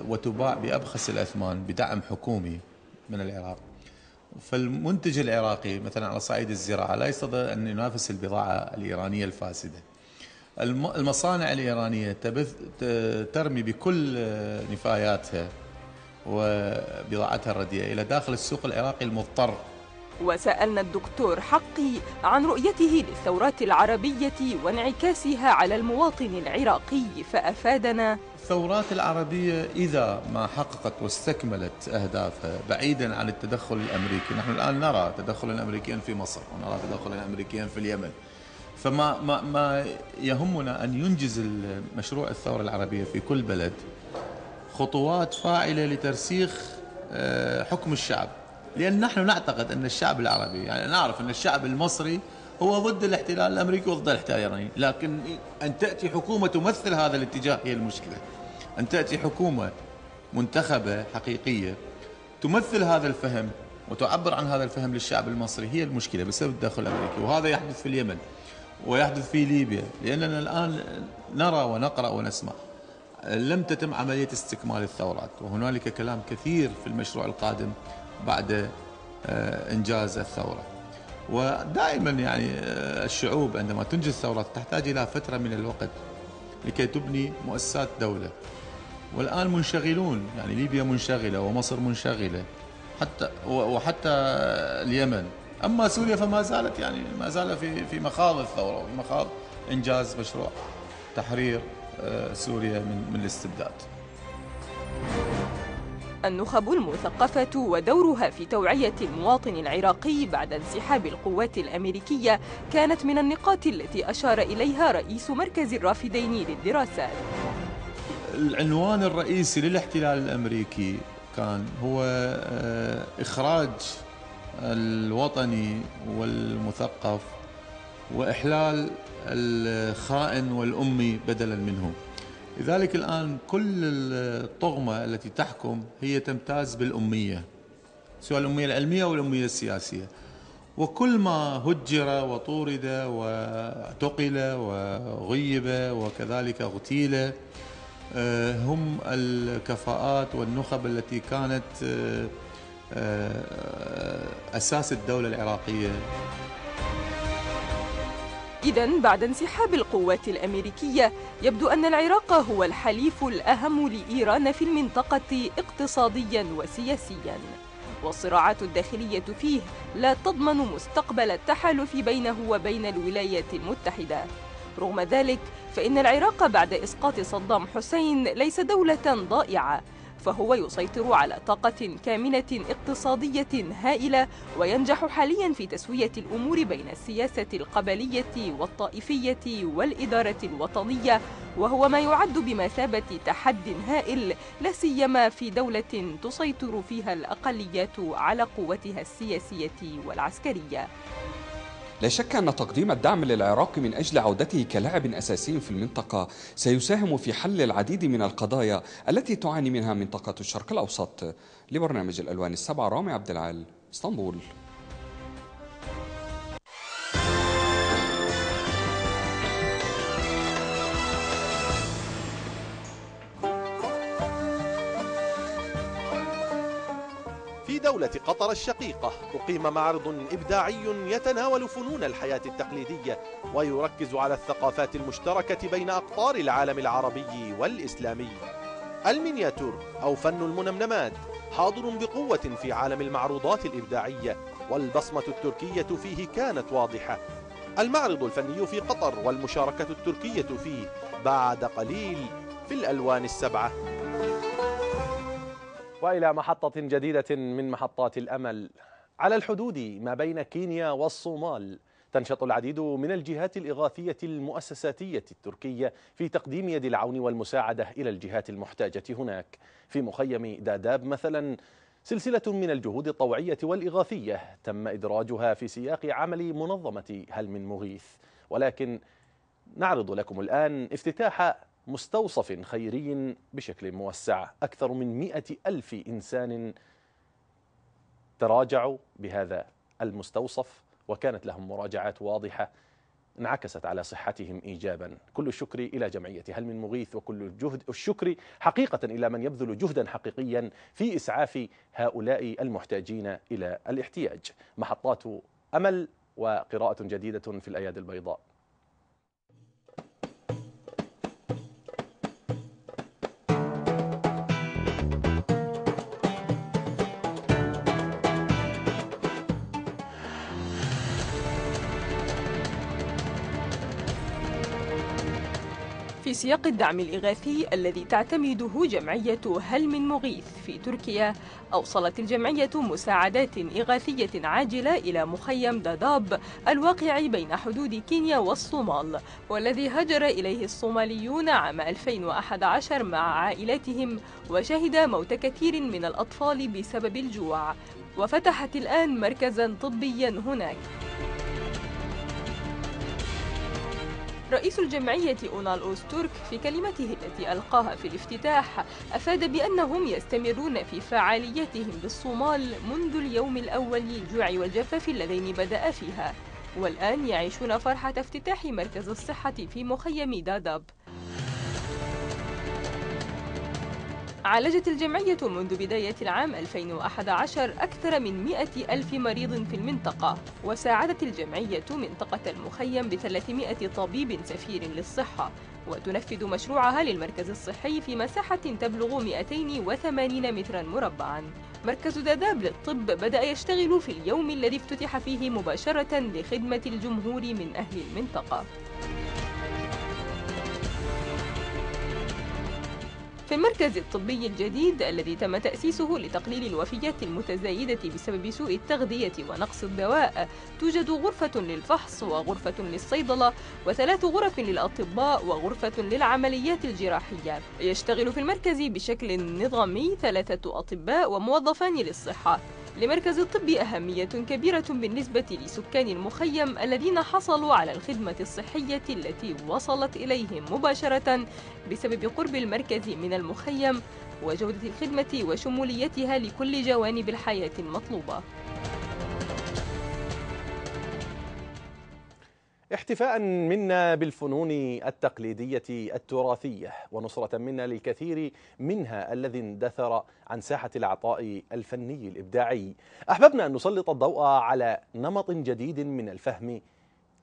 وتباع بأبخس الأثمان بدعم حكومي من العراق. فالمنتج العراقي مثلا على صعيد الزراعة لا يستطيع أن ينافس البضاعة الإيرانية الفاسدة. المصانع الإيرانية تبث ترمي بكل نفاياتها وبضاعتها الرديئة إلى داخل السوق العراقي المضطر. وسألنا الدكتور حقي عن رؤيته للثورات العربية وانعكاسها على المواطن العراقي فأفادنا الثورات العربية إذا ما حققت واستكملت أهدافها بعيدا عن التدخل الأمريكي. نحن الآن نرى تدخل الأمريكيين في مصر ونرى تدخل الأمريكيين في اليمن. فما ما ما يهمنا أن ينجز مشروع الثورة العربية في كل بلد خطوات فاعلة لترسيخ آه، حكم الشعب. لأن نحن نعتقد أن الشعب العربي يعني نعرف أن الشعب المصري هو ضد الاحتلال الأمريكي وضد الاحتلال الايراني، لكن أن تأتي حكومة تمثل هذا الاتجاه هي المشكلة. أن تأتي حكومة منتخبة حقيقية تمثل هذا الفهم وتعبر عن هذا الفهم للشعب المصري. هي المشكلة بسبب التدخل الأمريكي وهذا يحدث في اليمن ويحدث في ليبيا لأننا الآن نرى ونقرأ ونسمع لم تتم عملية استكمال الثورات وهنالك كلام كثير في المشروع القادم بعد آه، إنجاز الثورة. ودائما يعني آه، الشعوب عندما تنجز ثورات تحتاج إلى فترة من الوقت لكي تبني مؤسسات دولة. والآن منشغلون يعني ليبيا منشغلة ومصر منشغلة حتى وحتى اليمن. أما سوريا فما زالت يعني ما زال في في مخاض الثورة وفي مخاض إنجاز مشروع تحرير آه، سوريا من من الاستبداد. النخب المثقفة ودورها في توعية المواطن العراقي بعد انسحاب القوات الأمريكية كانت من النقاط التي أشار إليها رئيس مركز الرافدين للدراسات العنوان الرئيسي للاحتلال الأمريكي كان هو آه، إخراج الوطني والمثقف وإحلال الخائن والأمي بدلا منه. لذلك الآن كل الطغمة التي تحكم هي تمتاز بالأمية سواء الأمية العلمية أو الأمية السياسية. وكل ما هجر وطورد واعتقل وغيب وكذلك اغتيل هم الكفاءات والنخب التي كانت آه، آه، أساس الدولة العراقية. إذا بعد انسحاب القوات الأمريكية يبدو أن العراق هو الحليف الأهم لإيران في المنطقة اقتصاديا وسياسيا. والصراعات الداخلية فيه لا تضمن مستقبل التحالف بينه وبين الولايات المتحدة. رغم ذلك فإن العراق بعد إسقاط صدام حسين ليس دولة ضائعة فهو يسيطر على طاقة كامنة اقتصادية هائلة وينجح حاليا في تسوية الأمور بين السياسة القبلية والطائفية والإدارة الوطنية وهو ما يعد بمثابة تحد هائل لا سيما في دولة تسيطر فيها الأقليات على قوتها السياسية والعسكرية. لا شك أن تقديم الدعم للعراق من أجل عودته كلاعب أساسي في المنطقة سيساهم في حل العديد من القضايا التي تعاني منها منطقة الشرق الأوسط. لبرنامج الألوان السبعة رامي عبد العال إسطنبول. دولة قطر الشقيقة. أقيم معرض إبداعي يتناول فنون الحياة التقليدية ويركز على الثقافات المشتركة بين أقطار العالم العربي والإسلامي. المينياتور أو فن المنمنمات حاضر بقوة في عالم المعروضات الإبداعية والبصمة التركية فيه كانت واضحة. المعرض الفني في قطر والمشاركة التركية فيه بعد قليل في الألوان السبعة. وإلى محطة جديدة من محطات الأمل. على الحدود ما بين كينيا والصومال تنشط العديد من الجهات الإغاثية المؤسساتية التركية في تقديم يد العون والمساعدة إلى الجهات المحتاجة هناك. في مخيم داداب مثلا سلسلة من الجهود الطوعية والإغاثية تم إدراجها في سياق عمل منظمة هل من مغيث. ولكن نعرض لكم الآن افتتاح مستوصف خيري بشكل موسع. أكثر من مئة ألف إنسان تراجعوا بهذا المستوصف وكانت لهم مراجعات واضحة انعكست على صحتهم إيجابا. كل الشكر إلى جمعية هل من مغيث وكل الجهد الشكر حقيقة إلى من يبذل جهدا حقيقيا في إسعاف هؤلاء المحتاجين إلى الاحتياج. محطات أمل وقراءة جديدة في الأيادي البيضاء. سياق الدعم الإغاثي الذي تعتمده جمعية هل من مغيث في تركيا أوصلت الجمعية مساعدات إغاثية عاجلة إلى مخيم داداب الواقع بين حدود كينيا والصومال والذي هجر إليه الصوماليون عام 2011 مع عائلاتهم وشهد موت كثير من الأطفال بسبب الجوع. وفتحت الآن مركزا طبيا هناك. رئيس الجمعية أونال أوستورك في كلمته التي ألقاها في الافتتاح أفاد بأنهم يستمرون في فعالياتهم بالصومال منذ اليوم الأول للجوع والجفاف اللذين بدأ فيها والآن يعيشون فرحة افتتاح مركز الصحة في مخيم داداب عالجت الجمعية منذ بداية العام 2011 أكثر من 100 ألف مريض في المنطقة وساعدت الجمعية منطقة المخيم ب 300 طبيب سفير للصحة وتنفذ مشروعها للمركز الصحي في مساحة تبلغ 280 مترا مربعا. مركز داداب للطب بدأ يشتغل في اليوم الذي افتتح فيه مباشرة لخدمة الجمهور من أهل المنطقة. في المركز الطبي الجديد الذي تم تأسيسه لتقليل الوفيات المتزايدة بسبب سوء التغذية ونقص الدواء توجد غرفة للفحص وغرفة للصيدلة وثلاث غرف للأطباء وغرفة للعمليات الجراحية. يشتغل في المركز بشكل نظامي ثلاثة أطباء وموظفان للصحة. لمركز الطب أهمية كبيرة بالنسبة لسكان المخيم الذين حصلوا على الخدمة الصحية التي وصلت إليهم مباشرة بسبب قرب المركز من المخيم وجودة الخدمة وشموليتها لكل جوانب الحياة المطلوبة. احتفاء منا بالفنون التقليدية التراثية ونصرة منا للكثير منها الذي اندثر عن ساحة العطاء الفني الإبداعي. أحببنا أن نسلط الضوء على نمط جديد من الفهم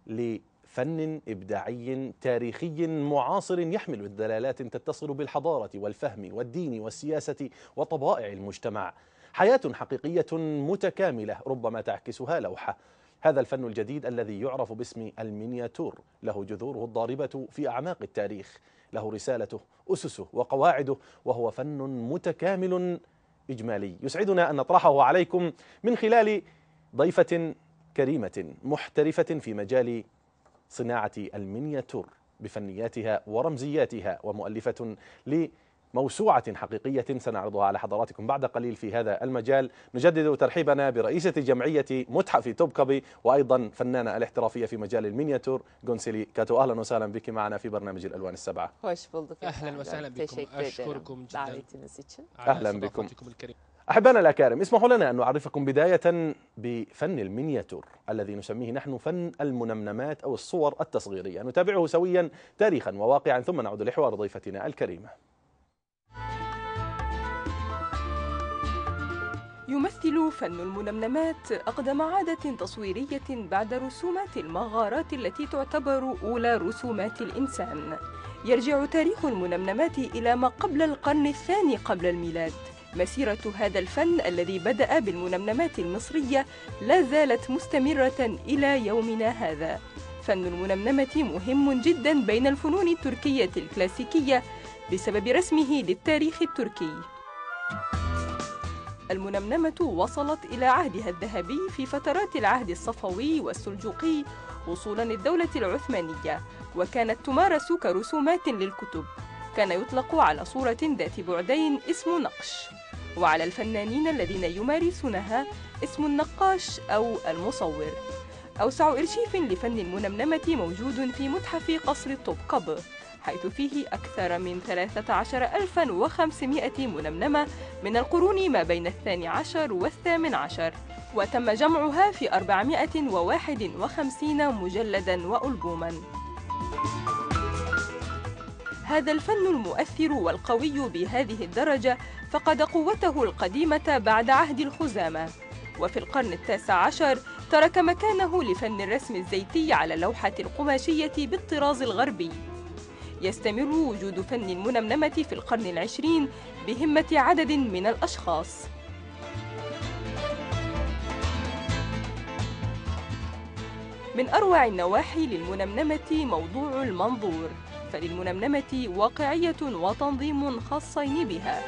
لفن إبداعي تاريخي معاصر يحمل الدلالات تتصل بالحضارة والفهم والدين والسياسة وطبائع المجتمع. حياة حقيقية متكاملة ربما تعكسها لوحة. هذا الفن الجديد الذي يعرف باسم المينياتور. له جذوره الضاربة في أعماق التاريخ. له رسالته أسسه وقواعده وهو فن متكامل إجمالي. يسعدنا أن نطرحه عليكم من خلال ضيفة كريمة محترفة في مجال صناعة المينياتور بفنياتها ورمزياتها ومؤلفة موسوعة حقيقية سنعرضها على حضراتكم بعد قليل في هذا المجال. نجدد ترحيبنا برئيسة جمعية متحف توبكابي وأيضا فنانة الاحترافية في مجال المينياتور جونسلي كاتو. أهلا وسهلا بك معنا في برنامج الألوان السبعة. أهلا وسهلا بكم. أشكركم جدا. أهلا بكم. أحبائنا الأكارم اسمحوا لنا أن نعرفكم بداية بفن المينياتور الذي نسميه نحن فن المنمنمات أو الصور التصغيرية. نتابعه سويا تاريخا وواقعا ثم نعود لحوار ضيفتنا الكريمة. يمثل فن المنمنمات أقدم عادة تصويرية بعد رسومات المغارات التي تعتبر أولى رسومات الإنسان. يرجع تاريخ المنمنمات إلى ما قبل القرن الثاني قبل الميلاد. مسيرة هذا الفن الذي بدأ بالمنمنمات المصرية لا زالت مستمرة إلى يومنا هذا. فن المنمنمة مهم جدا بين الفنون التركية الكلاسيكية بسبب رسمه للتاريخ التركي. المنمنمة وصلت إلى عهدها الذهبي في فترات العهد الصفوي والسلجوقي وصولا الدولة العثمانية وكانت تمارس كرسومات للكتب. كان يطلق على صورة ذات بعدين اسم نقش. وعلى الفنانين الذين يمارسونها اسم النقاش أو المصور. أوسع إرشيف لفن المنمنمة موجود في متحف قصر طوبقب حيث فيه أكثر من 13500 منمنمة من القرون ما بين الثاني عشر والثامن عشر وتم جمعها في 451 مجلدا وألبوما. هذا الفن المؤثر والقوي بهذه الدرجة فقد قوته القديمة بعد عهد الخزامة. وفي القرن التاسع عشر ترك مكانه لفن الرسم الزيتي على اللوحة القماشية بالطراز الغربي. يستمر وجود فن المنمنمة في القرن العشرين بهمة عدد من الأشخاص. من أروع النواحي للمنمنمة موضوع المنظور فللمنمنمة واقعية وتنظيم خاصين بها.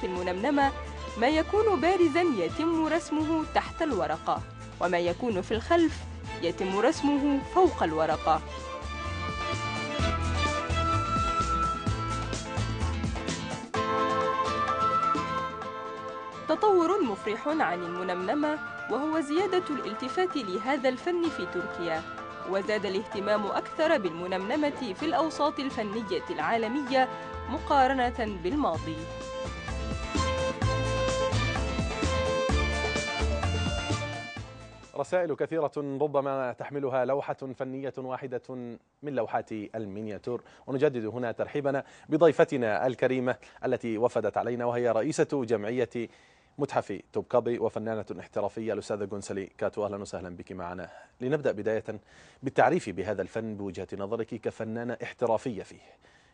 في المنمنمة ما يكون بارزا يتم رسمه تحت الورقة وما يكون في الخلف يتم رسمه فوق الورقة. تطور مفرح عن المنمنمة وهو زيادة الالتفات لهذا الفن في تركيا. وزاد الاهتمام أكثر بالمنمنمة في الأوساط الفنية العالمية مقارنة بالماضي. رسائل كثيرة ربما تحملها لوحة فنية واحدة من لوحات المينياتور. ونجدد هنا ترحيبنا بضيفتنا الكريمة التي وفدت علينا وهي رئيسة جمعية متحف توبكابي وفنانة احترافية الأستاذة جونسلي كاتو أهلا وسهلا بك معنا. لنبدأ بداية بالتعريف بهذا الفن بوجهة نظرك كفنانة احترافية فيه.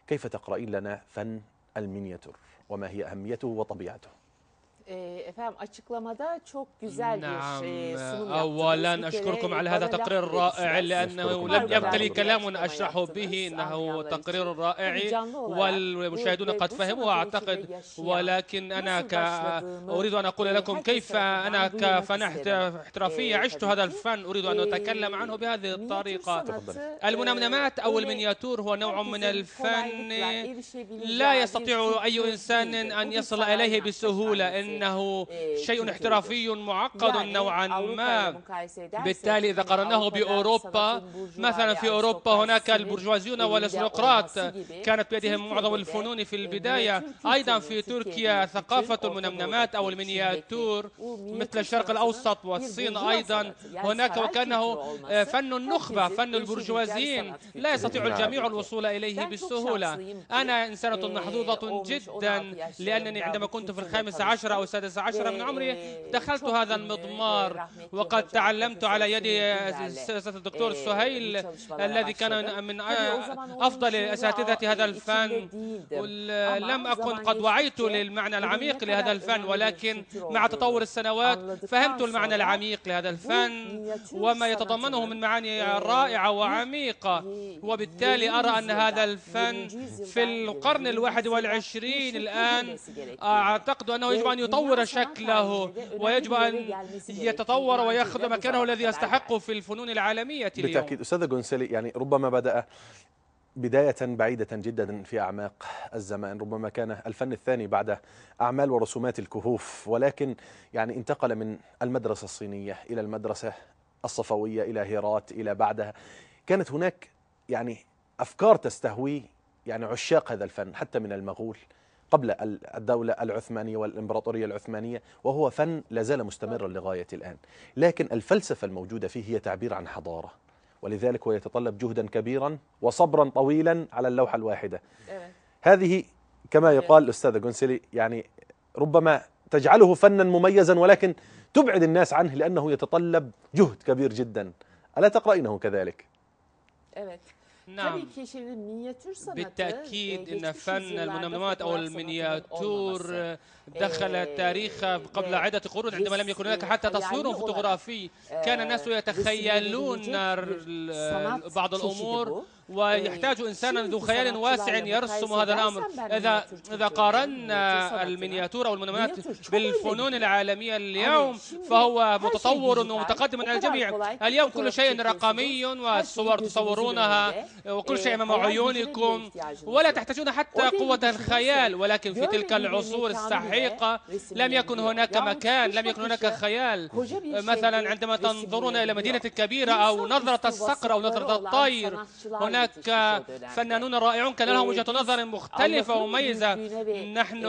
كيف تقرأين لنا فن المينياتور؟ وما هي أهميته وطبيعته؟ Efendim açıklamada çok güzel نعم bir sunum أولا أشكركم على هذا التقرير الرائع لأنه لم يبق لي كلام أشرح به إنه تقرير رائع والمشاهدون قد فهموه أعتقد ولكن أنا ك... أريد أن أقول لكم كيف أنا كفن احترافية عشت هذا الفن أريد أن أتكلم عنه بهذه الطريقة المنمنمات أو المينياتور هو نوع من الفن لا يستطيع أي إنسان أن يصل إليه بسهولة إن انه شيء احترافي معقد نوعا ما بالتالي اذا قارناه باوروبا مثلا في اوروبا هناك البرجوازيون والارستقراط كانت بيدهم معظم الفنون في البدايه أيضا في تركيا ثقافه المنمنمات أو المينياتور مثل الشرق الاوسط والصين أيضا هناك وكانه فن النخبه فن البرجوازيين لا يستطيع الجميع الوصول اليه بسهوله أنا انسانه محظوظه جدا لانني عندما كنت في الخامس عشر أو السادس عشر من عمري دخلت هذا المضمار وقد تعلمت على يد سياسة الدكتور سهيل الذي كان من أفضل أساتذة هذا الفن. لم أكن قد وعيت للمعنى العميق لهذا الفن ولكن مع تطور السنوات فهمت المعنى العميق لهذا الفن وما يتضمنه من معاني رائعة وعميقة. وبالتالي أرى أن هذا الفن في القرن الواحد والعشرين الآن أعتقد أنه يجب أن يطور يطور شكله ويجب أن يتطور ويأخذ مكانه الذي يستحقه في الفنون العالمية اليوم. بالتأكيد أستاذ جونسلي يعني ربما بدأ بداية بعيدة جدا في أعماق الزمان ربما كان الفن الثاني بعد أعمال ورسومات الكهوف ولكن يعني انتقل من المدرسة الصينية إلى المدرسة الصفوية إلى هيرات إلى بعدها. كانت هناك يعني أفكار تستهوي يعني عشاق هذا الفن حتى من المغول. قبل الدولة العثمانية والإمبراطورية العثمانية وهو فن لا زال مستمرا لغاية الآن. لكن الفلسفة الموجودة فيه هي تعبير عن حضارة ولذلك هو يتطلب جهدا كبيرا وصبرا طويلا على اللوحة الواحدة. هذه كما يقال الأستاذ جونسلي يعني ربما تجعله فنا مميزا ولكن تبعد الناس عنه لأنه يتطلب جهد كبير جدا. ألا تقرأينه كذلك؟ نعم. بالتأكيد أن فن المنمنمات أو المينياتور دخل التاريخ قبل عدة قرون عندما لم يكن هناك حتى تصوير فوتوغرافي كان الناس يتخيلون بعض الأمور ويحتاج إنسان ذو خيال واسع يرسم هذا الأمر. إذا إذا قارنا المينياتور أو المنمنمات بالفنون العالمية اليوم فهو متطور ومتقدم على الجميع. اليوم كل شيء رقمي والصور تصورونها وكل شيء أمام عيونكم ولا تحتاجون حتى قوة الخيال ولكن في تلك العصور السحيقة لم يكن هناك مكان لم يكن هناك خيال. مثلا عندما تنظرون إلى مدينة كبيرة أو نظرة الصقر أو نظرة الطير هناك هناك فنانون رائعون. كان لهم وجهة نظر مختلفة ومميزة. نحن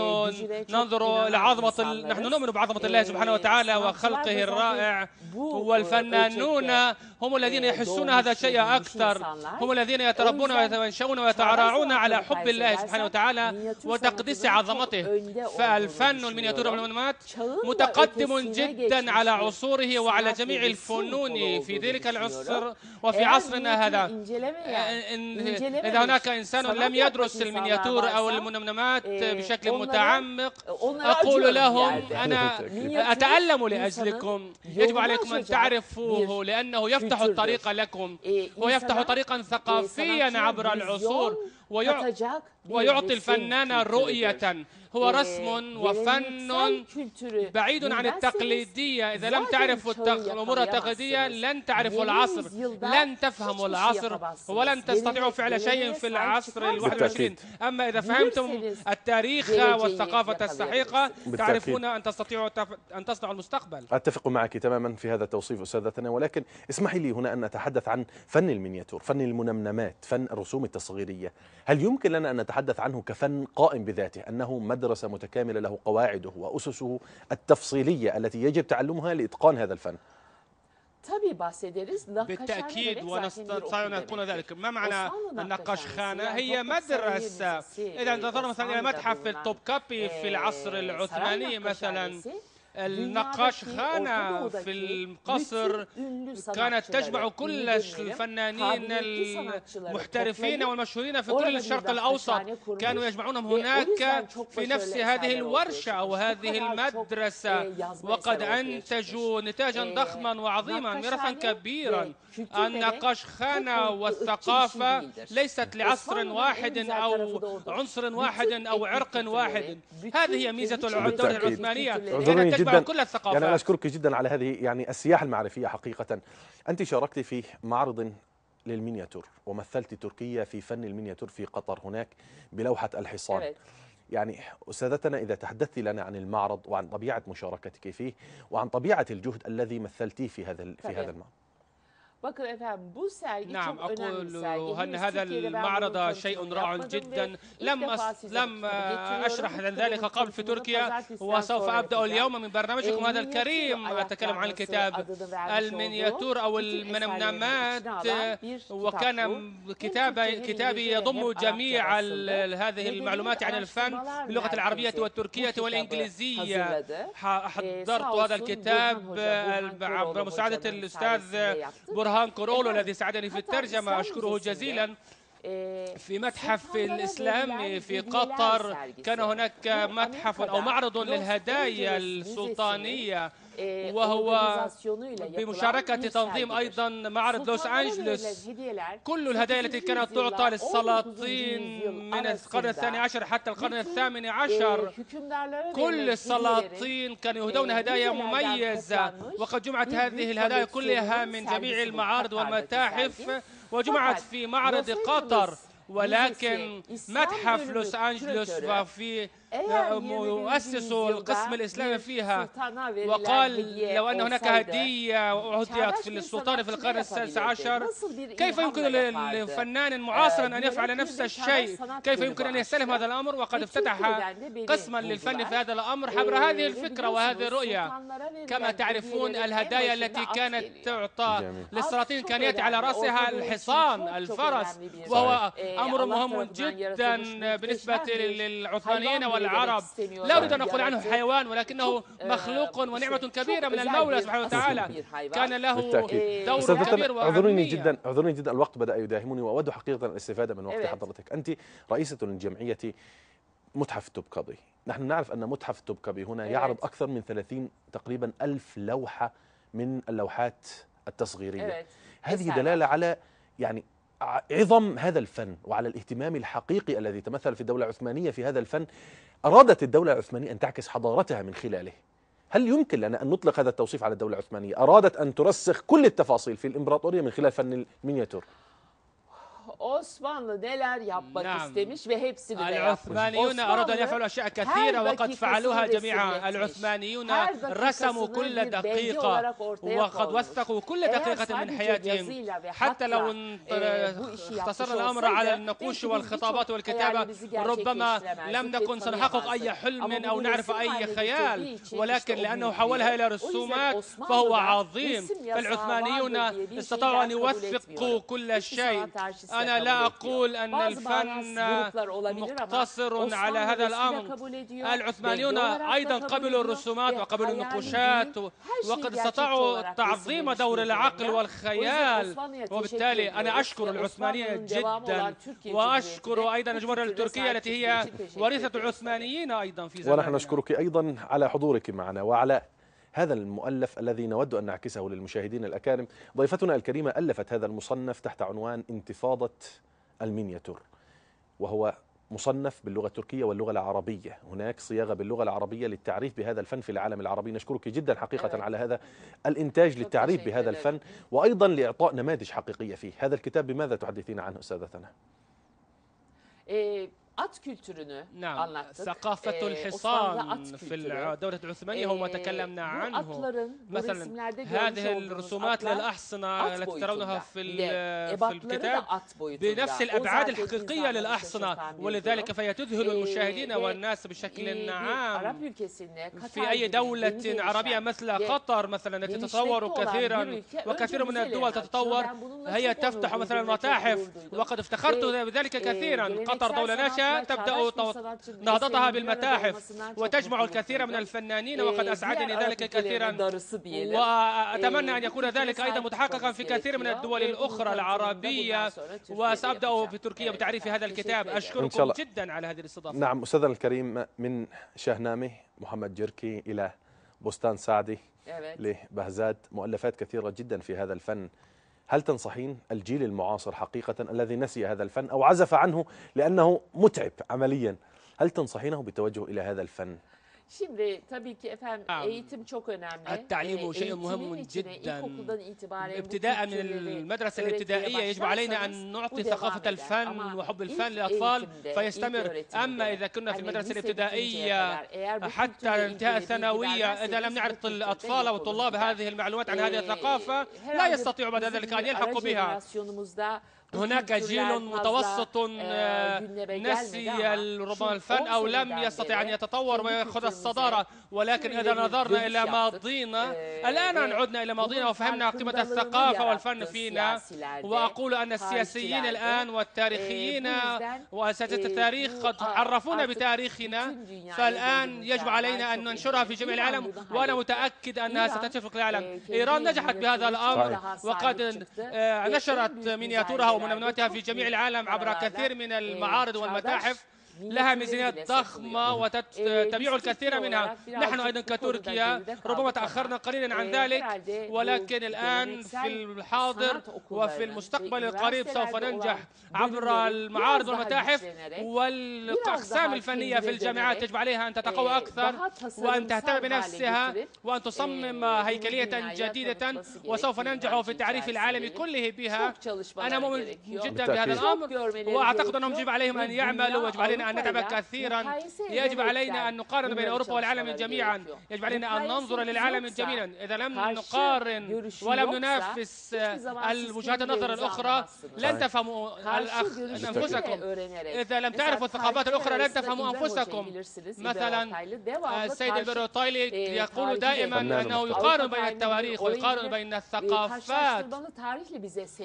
ننظر لعظمة نحن نؤمن بعظمة الله سبحانه وتعالى وخلقه الرائع. والفنانون هم الذين يحسون هذا الشيء أكثر. هم الذين يتربون ويتنشؤون ويترعرعون على حب الله سبحانه وتعالى وتقديس عظمته. فالفن والمينياتور والمنمنمات متقدم جدا على عصوره وعلى جميع الفنون في ذلك العصر وفي عصرنا هذا. إذا هناك إنسان لم يدرس المينياتور أو المنمنمات بشكل متعمق أقول لهم أنا أتألم لأجلكم. يجب عليكم أن تعرفوه لأنه يفتح الطريق لكم. ويفتح طريقا ثقافيا عبر العصور ويعطي الفنان رؤية. هو رسم وفن بعيد عن التقليدية. إذا لم تعرفوا الأمور التقليدية لن تعرفوا العصر. لن تفهموا العصر. ولن تستطيعوا فعل شيء في العصر الواحد والعشرين. أما إذا فهمتم التاريخ والثقافة السحيقة تعرفون أن تستطيعوا أن تصنعوا المستقبل. أتفق معك تماما في هذا التوصيف أستاذتنا. ولكن اسمحي لي هنا أن نتحدث عن فن المينياتور فن المنمنمات فن الرسوم التصغيرية. هل يمكن لنا أن نتحدث عنه كفن قائم بذاته أنه مدرسة متكاملة له قواعده وأسسه التفصيلية التي يجب تعلمها لإتقان هذا الفن. bahsederiz. بالتأكيد ونستطيع أن نكون ذلك. ما معنى النقاش خانة هي مدرسة. إذا نظرنا مثلا إلى متحف التوبكابي في العصر العثماني مثلا. النقاش خانة في القصر كانت تجمع كل الفنانين المحترفين والمشهورين في كل الشرق الأوسط. كانوا يجمعونهم هناك في نفس هذه الورشة أو هذه المدرسة. وقد أنتجوا نتاجا ضخما وعظيما ميراثا كبيرا. النقاش خانة والثقافة ليست لعصر واحد أو عنصر واحد أو عرق واحد. هذه هي ميزة الدولة العثمانية. جدا كل الثقافات. يعني أنا أشكرك جدا على هذه يعني السياحه المعرفية حقيقة. أنت شاركت في معرض للمينياتور ومثلت تركيا في فن المينياتور في قطر هناك بلوحة الحصان. يعني أستاذتنا إذا تحدثت لنا عن المعرض وعن طبيعة مشاركتك فيه وعن طبيعة الجهد الذي مثلتيه في هذا في هذا المعرض. Bakın efendim bu sergi نعم çok önemli bir sergi. أقول أن هذا المعرض شيء رائع جدا؟ لم لم أشرح ذلك قبل في تركيا وسوف أبدأ اليوم من برنامجكم هذا الكريم. أتكلم عن الكتاب. المينياتور أو المنمنمات وكان كتاب كتابي يضم جميع هذه المعلومات عن الفن باللغة العربية والتركية والإنجليزية. حضرت هذا الكتاب بمساعدة الأستاذ برهان برهان كورولو الذي ساعدني في الترجمة أشكره جزيلا. في متحف الإسلام في قطر كان هناك متحف أو معرض للهدايا السلطانية وهو بمشاركة تنظيم أيضا معرض لوس أنجلوس. كل الهدايا التي كانت تعطى للسلاطين من القرن الثاني عشر حتى القرن الثامن عشر. كل السلاطين كانوا يهدون هدايا مميزة. وقد جمعت هذه الهدايا كلها من جميع المعارض والمتاحف. وجمعت في معرض قطر ولكن متحف لوس أنجلوس وفي مؤسس القسم الإسلامي فيها. وقال لو أن هناك هدية أهديت في السلطان في القرن السادس عشر. كيف يمكن لفنان معاصر أن يفعل نفس الشيء؟ كيف يمكن أن يستلم هذا الأمر؟ وقد افتتح قسما للفن في هذا الأمر عبر هذه الفكرة وهذه الرؤية. كما تعرفون الهدايا التي كانت تعطى للسلاطين كان يأتي على رأسها الحصان الفرس وهو أمر مهم جدا بالنسبة للعثمانيين والعرب لا أريد أن أقول عنه حيوان ولكنه مخلوق ونعمة كبيرة من المولى سبحانه وتعالى. كان له دور كبير اعذروني جدا اعذروني جدا الوقت بدأ يداهمني وأود حقيقة الاستفادة من وقت حضرتك. أنت رئيسة للجمعية متحف التوبكابي نحن نعرف أن متحف التوبكابي هنا يعرض أكثر من 30 تقريبا ألف لوحة من اللوحات التصغيرية. هذه دلالة على يعني عظم هذا الفن وعلى الاهتمام الحقيقي الذي تمثل في الدولة العثمانية في هذا الفن. أرادت الدولة العثمانية أن تعكس حضارتها من خلاله. هل يمكن لنا أن نطلق هذا التوصيف على الدولة العثمانية؟ أرادت أن ترسخ كل التفاصيل في الإمبراطورية من خلال فن المينياتور. Osmanlı neler yapmak نعم. istemiş ve hepsini de العثمانيون أرادوا أن يفعلوا أشياء كثيرة وقد فعلوها جميعا العثمانيون رسموا كل دقيقة وقد وثقوا كل دقيقة من حياتهم حتى لو اختصرنا الأمر على النقوش والخطابات والكتابة ربما لم نكن سنحقق أي حلم أو نعرف أي خيال ولكن لأنه حولها إلى رسومات فهو عظيم فالعثمانيون استطاعوا أن يوثقوا كل شيء أنا أنا لا أقول أن الفن مقتصر على هذا الأمر. العثمانيون أيضا قبلوا الرسومات وقبلوا النقوشات وقد استطاعوا تعظيم دور العقل والخيال وبالتالي أنا أشكر العثمانية جدا وأشكر أيضا الجمهورية التركية التي هي ورثة العثمانيين أيضا في زماننا. ونحن نشكرك أيضا على حضورك معنا وعلى هذا المؤلف الذي نود أن نعكسه للمشاهدين الأكارم. ضيفتنا الكريمة ألفت هذا المصنف تحت عنوان انتفاضة المينياتور وهو مصنف باللغة التركية واللغة العربية. هناك صياغة باللغة العربية للتعريف بهذا الفن في العالم العربي. نشكرك جدا حقيقة على هذا الإنتاج للتعريف بهذا الفن وأيضا لإعطاء نماذج حقيقية فيه. هذا الكتاب بماذا تحدثين عنه أستاذتنا؟ at kültürünü نعم. ثقافة الحصان في الدولة العثمانية هو ما تكلمنا عنه مثلا هذه الرسومات للأحصنة التي ترونها في في الكتاب بنفس الأبعاد الحقيقية للأحصنة ولذلك فهي تذهل المشاهدين والناس بشكل عام في أي دولة عربية مثل قطر مثلا التي تتطور كثيرا وكثير من الدول تتطور هي تفتح مثلا متاحف وقد افتخرت بذلك كثيرا قطر دولة ناشئة تبدأ نهضتها بالمتاحف وتجمع الكثير من الفنانين وقد أسعدني ذلك كثيرا. وأتمنى أن يكون ذلك أيضا متحققا في كثير من الدول الأخرى العربية. وسأبدأ في تركيا بتعريف هذا الكتاب. أشكركم جدا على هذه الاستضافة. نعم أستاذنا الكريم من شهنامي محمد جركي إلى بستان سعدي لبهزاد. مؤلفات كثيرة جدا في هذا الفن. هل تنصحين الجيل المعاصر حقيقة الذي نسي هذا الفن أو عزف عنه لأنه متعب عمليا هل تنصحينه بالتوجه إلى هذا الفن؟ Şimdi tabii ki efendim Am. eğitim çok önemli. التعليم شيء مهم جدا ابتداء من المدرسة الابتدائية يجب علينا أن نعطي ثقافة الفن وحب الفن للأطفال فيستمر أما إذا كنا في المدرسة الابتدائية حتى انتهاء الثانوية إذا لم نعرف الأطفال والطلاب هذه المعلومات عن هذه الثقافة لا يستطيع بعد ذلك أن يلحقوا بها هناك جيل متوسط آه، نسي ربما الفن أو لم يستطع أن يتطور ويأخذ الصدارة. ولكن إذا نظرنا إلى ماضينا الآن أن عدنا إلى ماضينا وفهمنا قيمة الثقافة والفن فينا. وأقول أن السياسيين الآن والتاريخيين وأساتذة التاريخ قد عرفونا بتاريخنا. فالآن يجب علينا أن ننشرها في جميع العالم وأنا متأكد أنها ستنشر العالم. إيران نجحت بهذا الأمر وقد آه، نشرت مينياتورها ومنونتها في جميع العالم عبر كثير من المعارض والمتاحف. لها ميزانيات ضخمة وتبيع الكثير منها. نحن أيضا كتركيا ربما تأخرنا قليلا عن ذلك ولكن الآن في الحاضر وفي المستقبل القريب سوف ننجح عبر المعارض والمتاحف والأقسام الفنية في الجامعات يجب عليها أن تتقوى أكثر وأن تهتم بنفسها وأن تصمم هيكلية جديدة وسوف ننجح في التعريف العالمي كله بها. أنا مؤمن جدا بهذا الأمر وأعتقد أنهم يجب عليهم أن يعملوا ويجب علينا أن نتعب كثيرا. يجب علينا أن نقارن بين أوروبا والعالم جميعا. يجب علينا أن ننظر للعالم جميعا إذا لم نقارن ولم ننافس الوجهات النظر الأخرى لن تفهموا أنفسكم. إذا لم تعرفوا الثقافات الأخرى لن تفهموا أنفسكم. مثلا السيد البروتايلي يقول دائما أنه يقارن بين التواريخ ويقارن بين الثقافات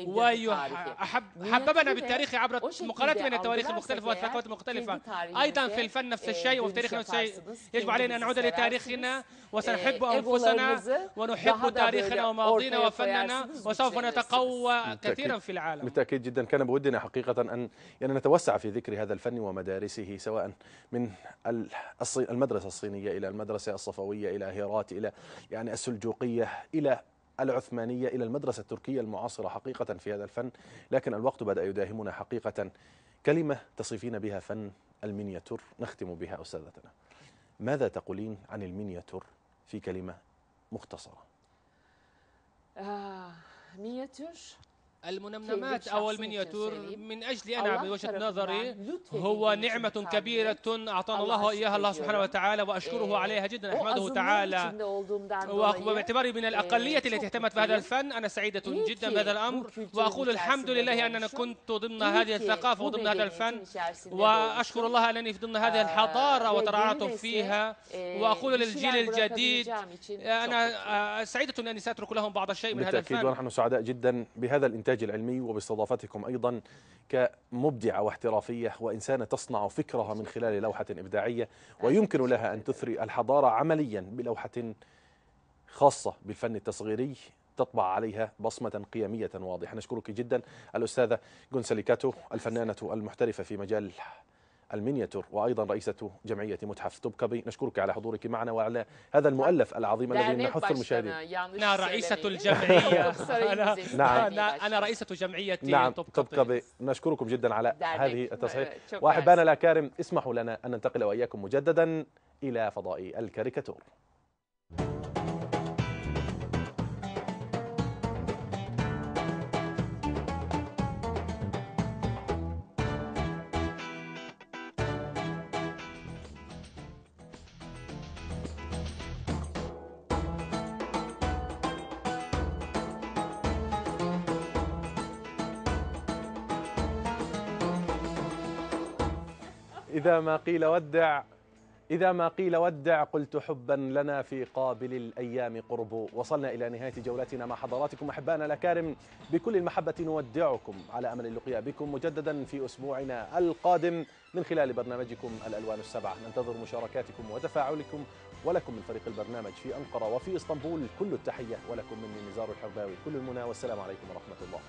ويحببنا بالتاريخ عبر مقارنة بين التواريخ المختلفة والثقافات المختلفة. الفن أيضا في الفن نفس الشيء وفي تاريخنا نفس الشيء. يجب علينا أن نعود لتاريخنا وسنحب أنفسنا ونحب تاريخنا وماضينا وفننا وسوف نتقوى كثيرا في العالم. بالتأكيد جدا. كان بودنا حقيقة أن يعني نتوسع في ذكر هذا الفن ومدارسه سواء من المدرسة الصينية إلى المدرسة الصفوية إلى هيرات إلى يعني السلجوقية إلى العثمانية إلى المدرسة التركية المعاصرة حقيقة في هذا الفن. لكن الوقت بدأ يداهمنا حقيقة كلمة تصفين بها فن المينياتور نختم بها أستاذتنا. ماذا تقولين عن المينياتور في كلمة مختصرة؟ آه مينياتور المنمنمات أو المينياتور من أجل أنا من وجهة نظري هو نعمة كبيرة أعطانا الله إياها الله سبحانه وتعالى وأشكره عليها جدا أحمده تعالى. وباعتباري من الأقلية التي اهتمت بهذا الفن. أنا سعيدة جدا بهذا الأمر. وأقول الحمد لله أننا كنت ضمن هذه الثقافة وضمن هذا الفن. وأشكر الله أنني ضمن هذه الحضارة وترعرعت فيها. وأقول للجيل الجديد أنا آه، سعيدة أنني سأترك لهم بعض الشيء من هذا الفن. بالتأكيد ونحن سعداء جدا بهذا الإنتاج بإنتاج العلمي وباستضافتكم أيضا كمبدعة واحترافية وإنسانة تصنع فكرها من خلال لوحة إبداعية ويمكن لها أن تثري الحضارة عمليا بلوحة خاصة بالفن التصغيري تطبع عليها بصمة قيمية واضحة. نشكرك جدا الأستاذة جونساليكاتو الفنانة المحترفة في مجال المينياتور وأيضا رئيسة جمعية متحف طبكبي نشكرك على حضورك معنا وعلى هذا المؤلف العظيم الذي نحث المشاهدين. أنا رئيسة الجمعية. أنا, نعم. أنا رئيسة جمعية نعم طبكبي نشكركم جدا على هذه التصحيح. وأحبانا الأكارم اسمحوا لنا أن ننتقل وإياكم مجددا إلى فضاء الكاريكاتور. إذا ما قيل ودع إذا ما قيل ودع قلت حبا لنا في قابل الأيام قرب. وصلنا إلى نهاية جولتنا مع حضراتكم أحبائنا الأكارم. بكل المحبة نودعكم على أمل اللقيا بكم مجددا في أسبوعنا القادم من خلال برنامجكم الألوان السبعة. ننتظر مشاركاتكم وتفاعلكم ولكم من فريق البرنامج في أنقرة وفي إسطنبول. كل التحية ولكم مني نزار الحرباوي كل المنى والسلام عليكم ورحمة الله.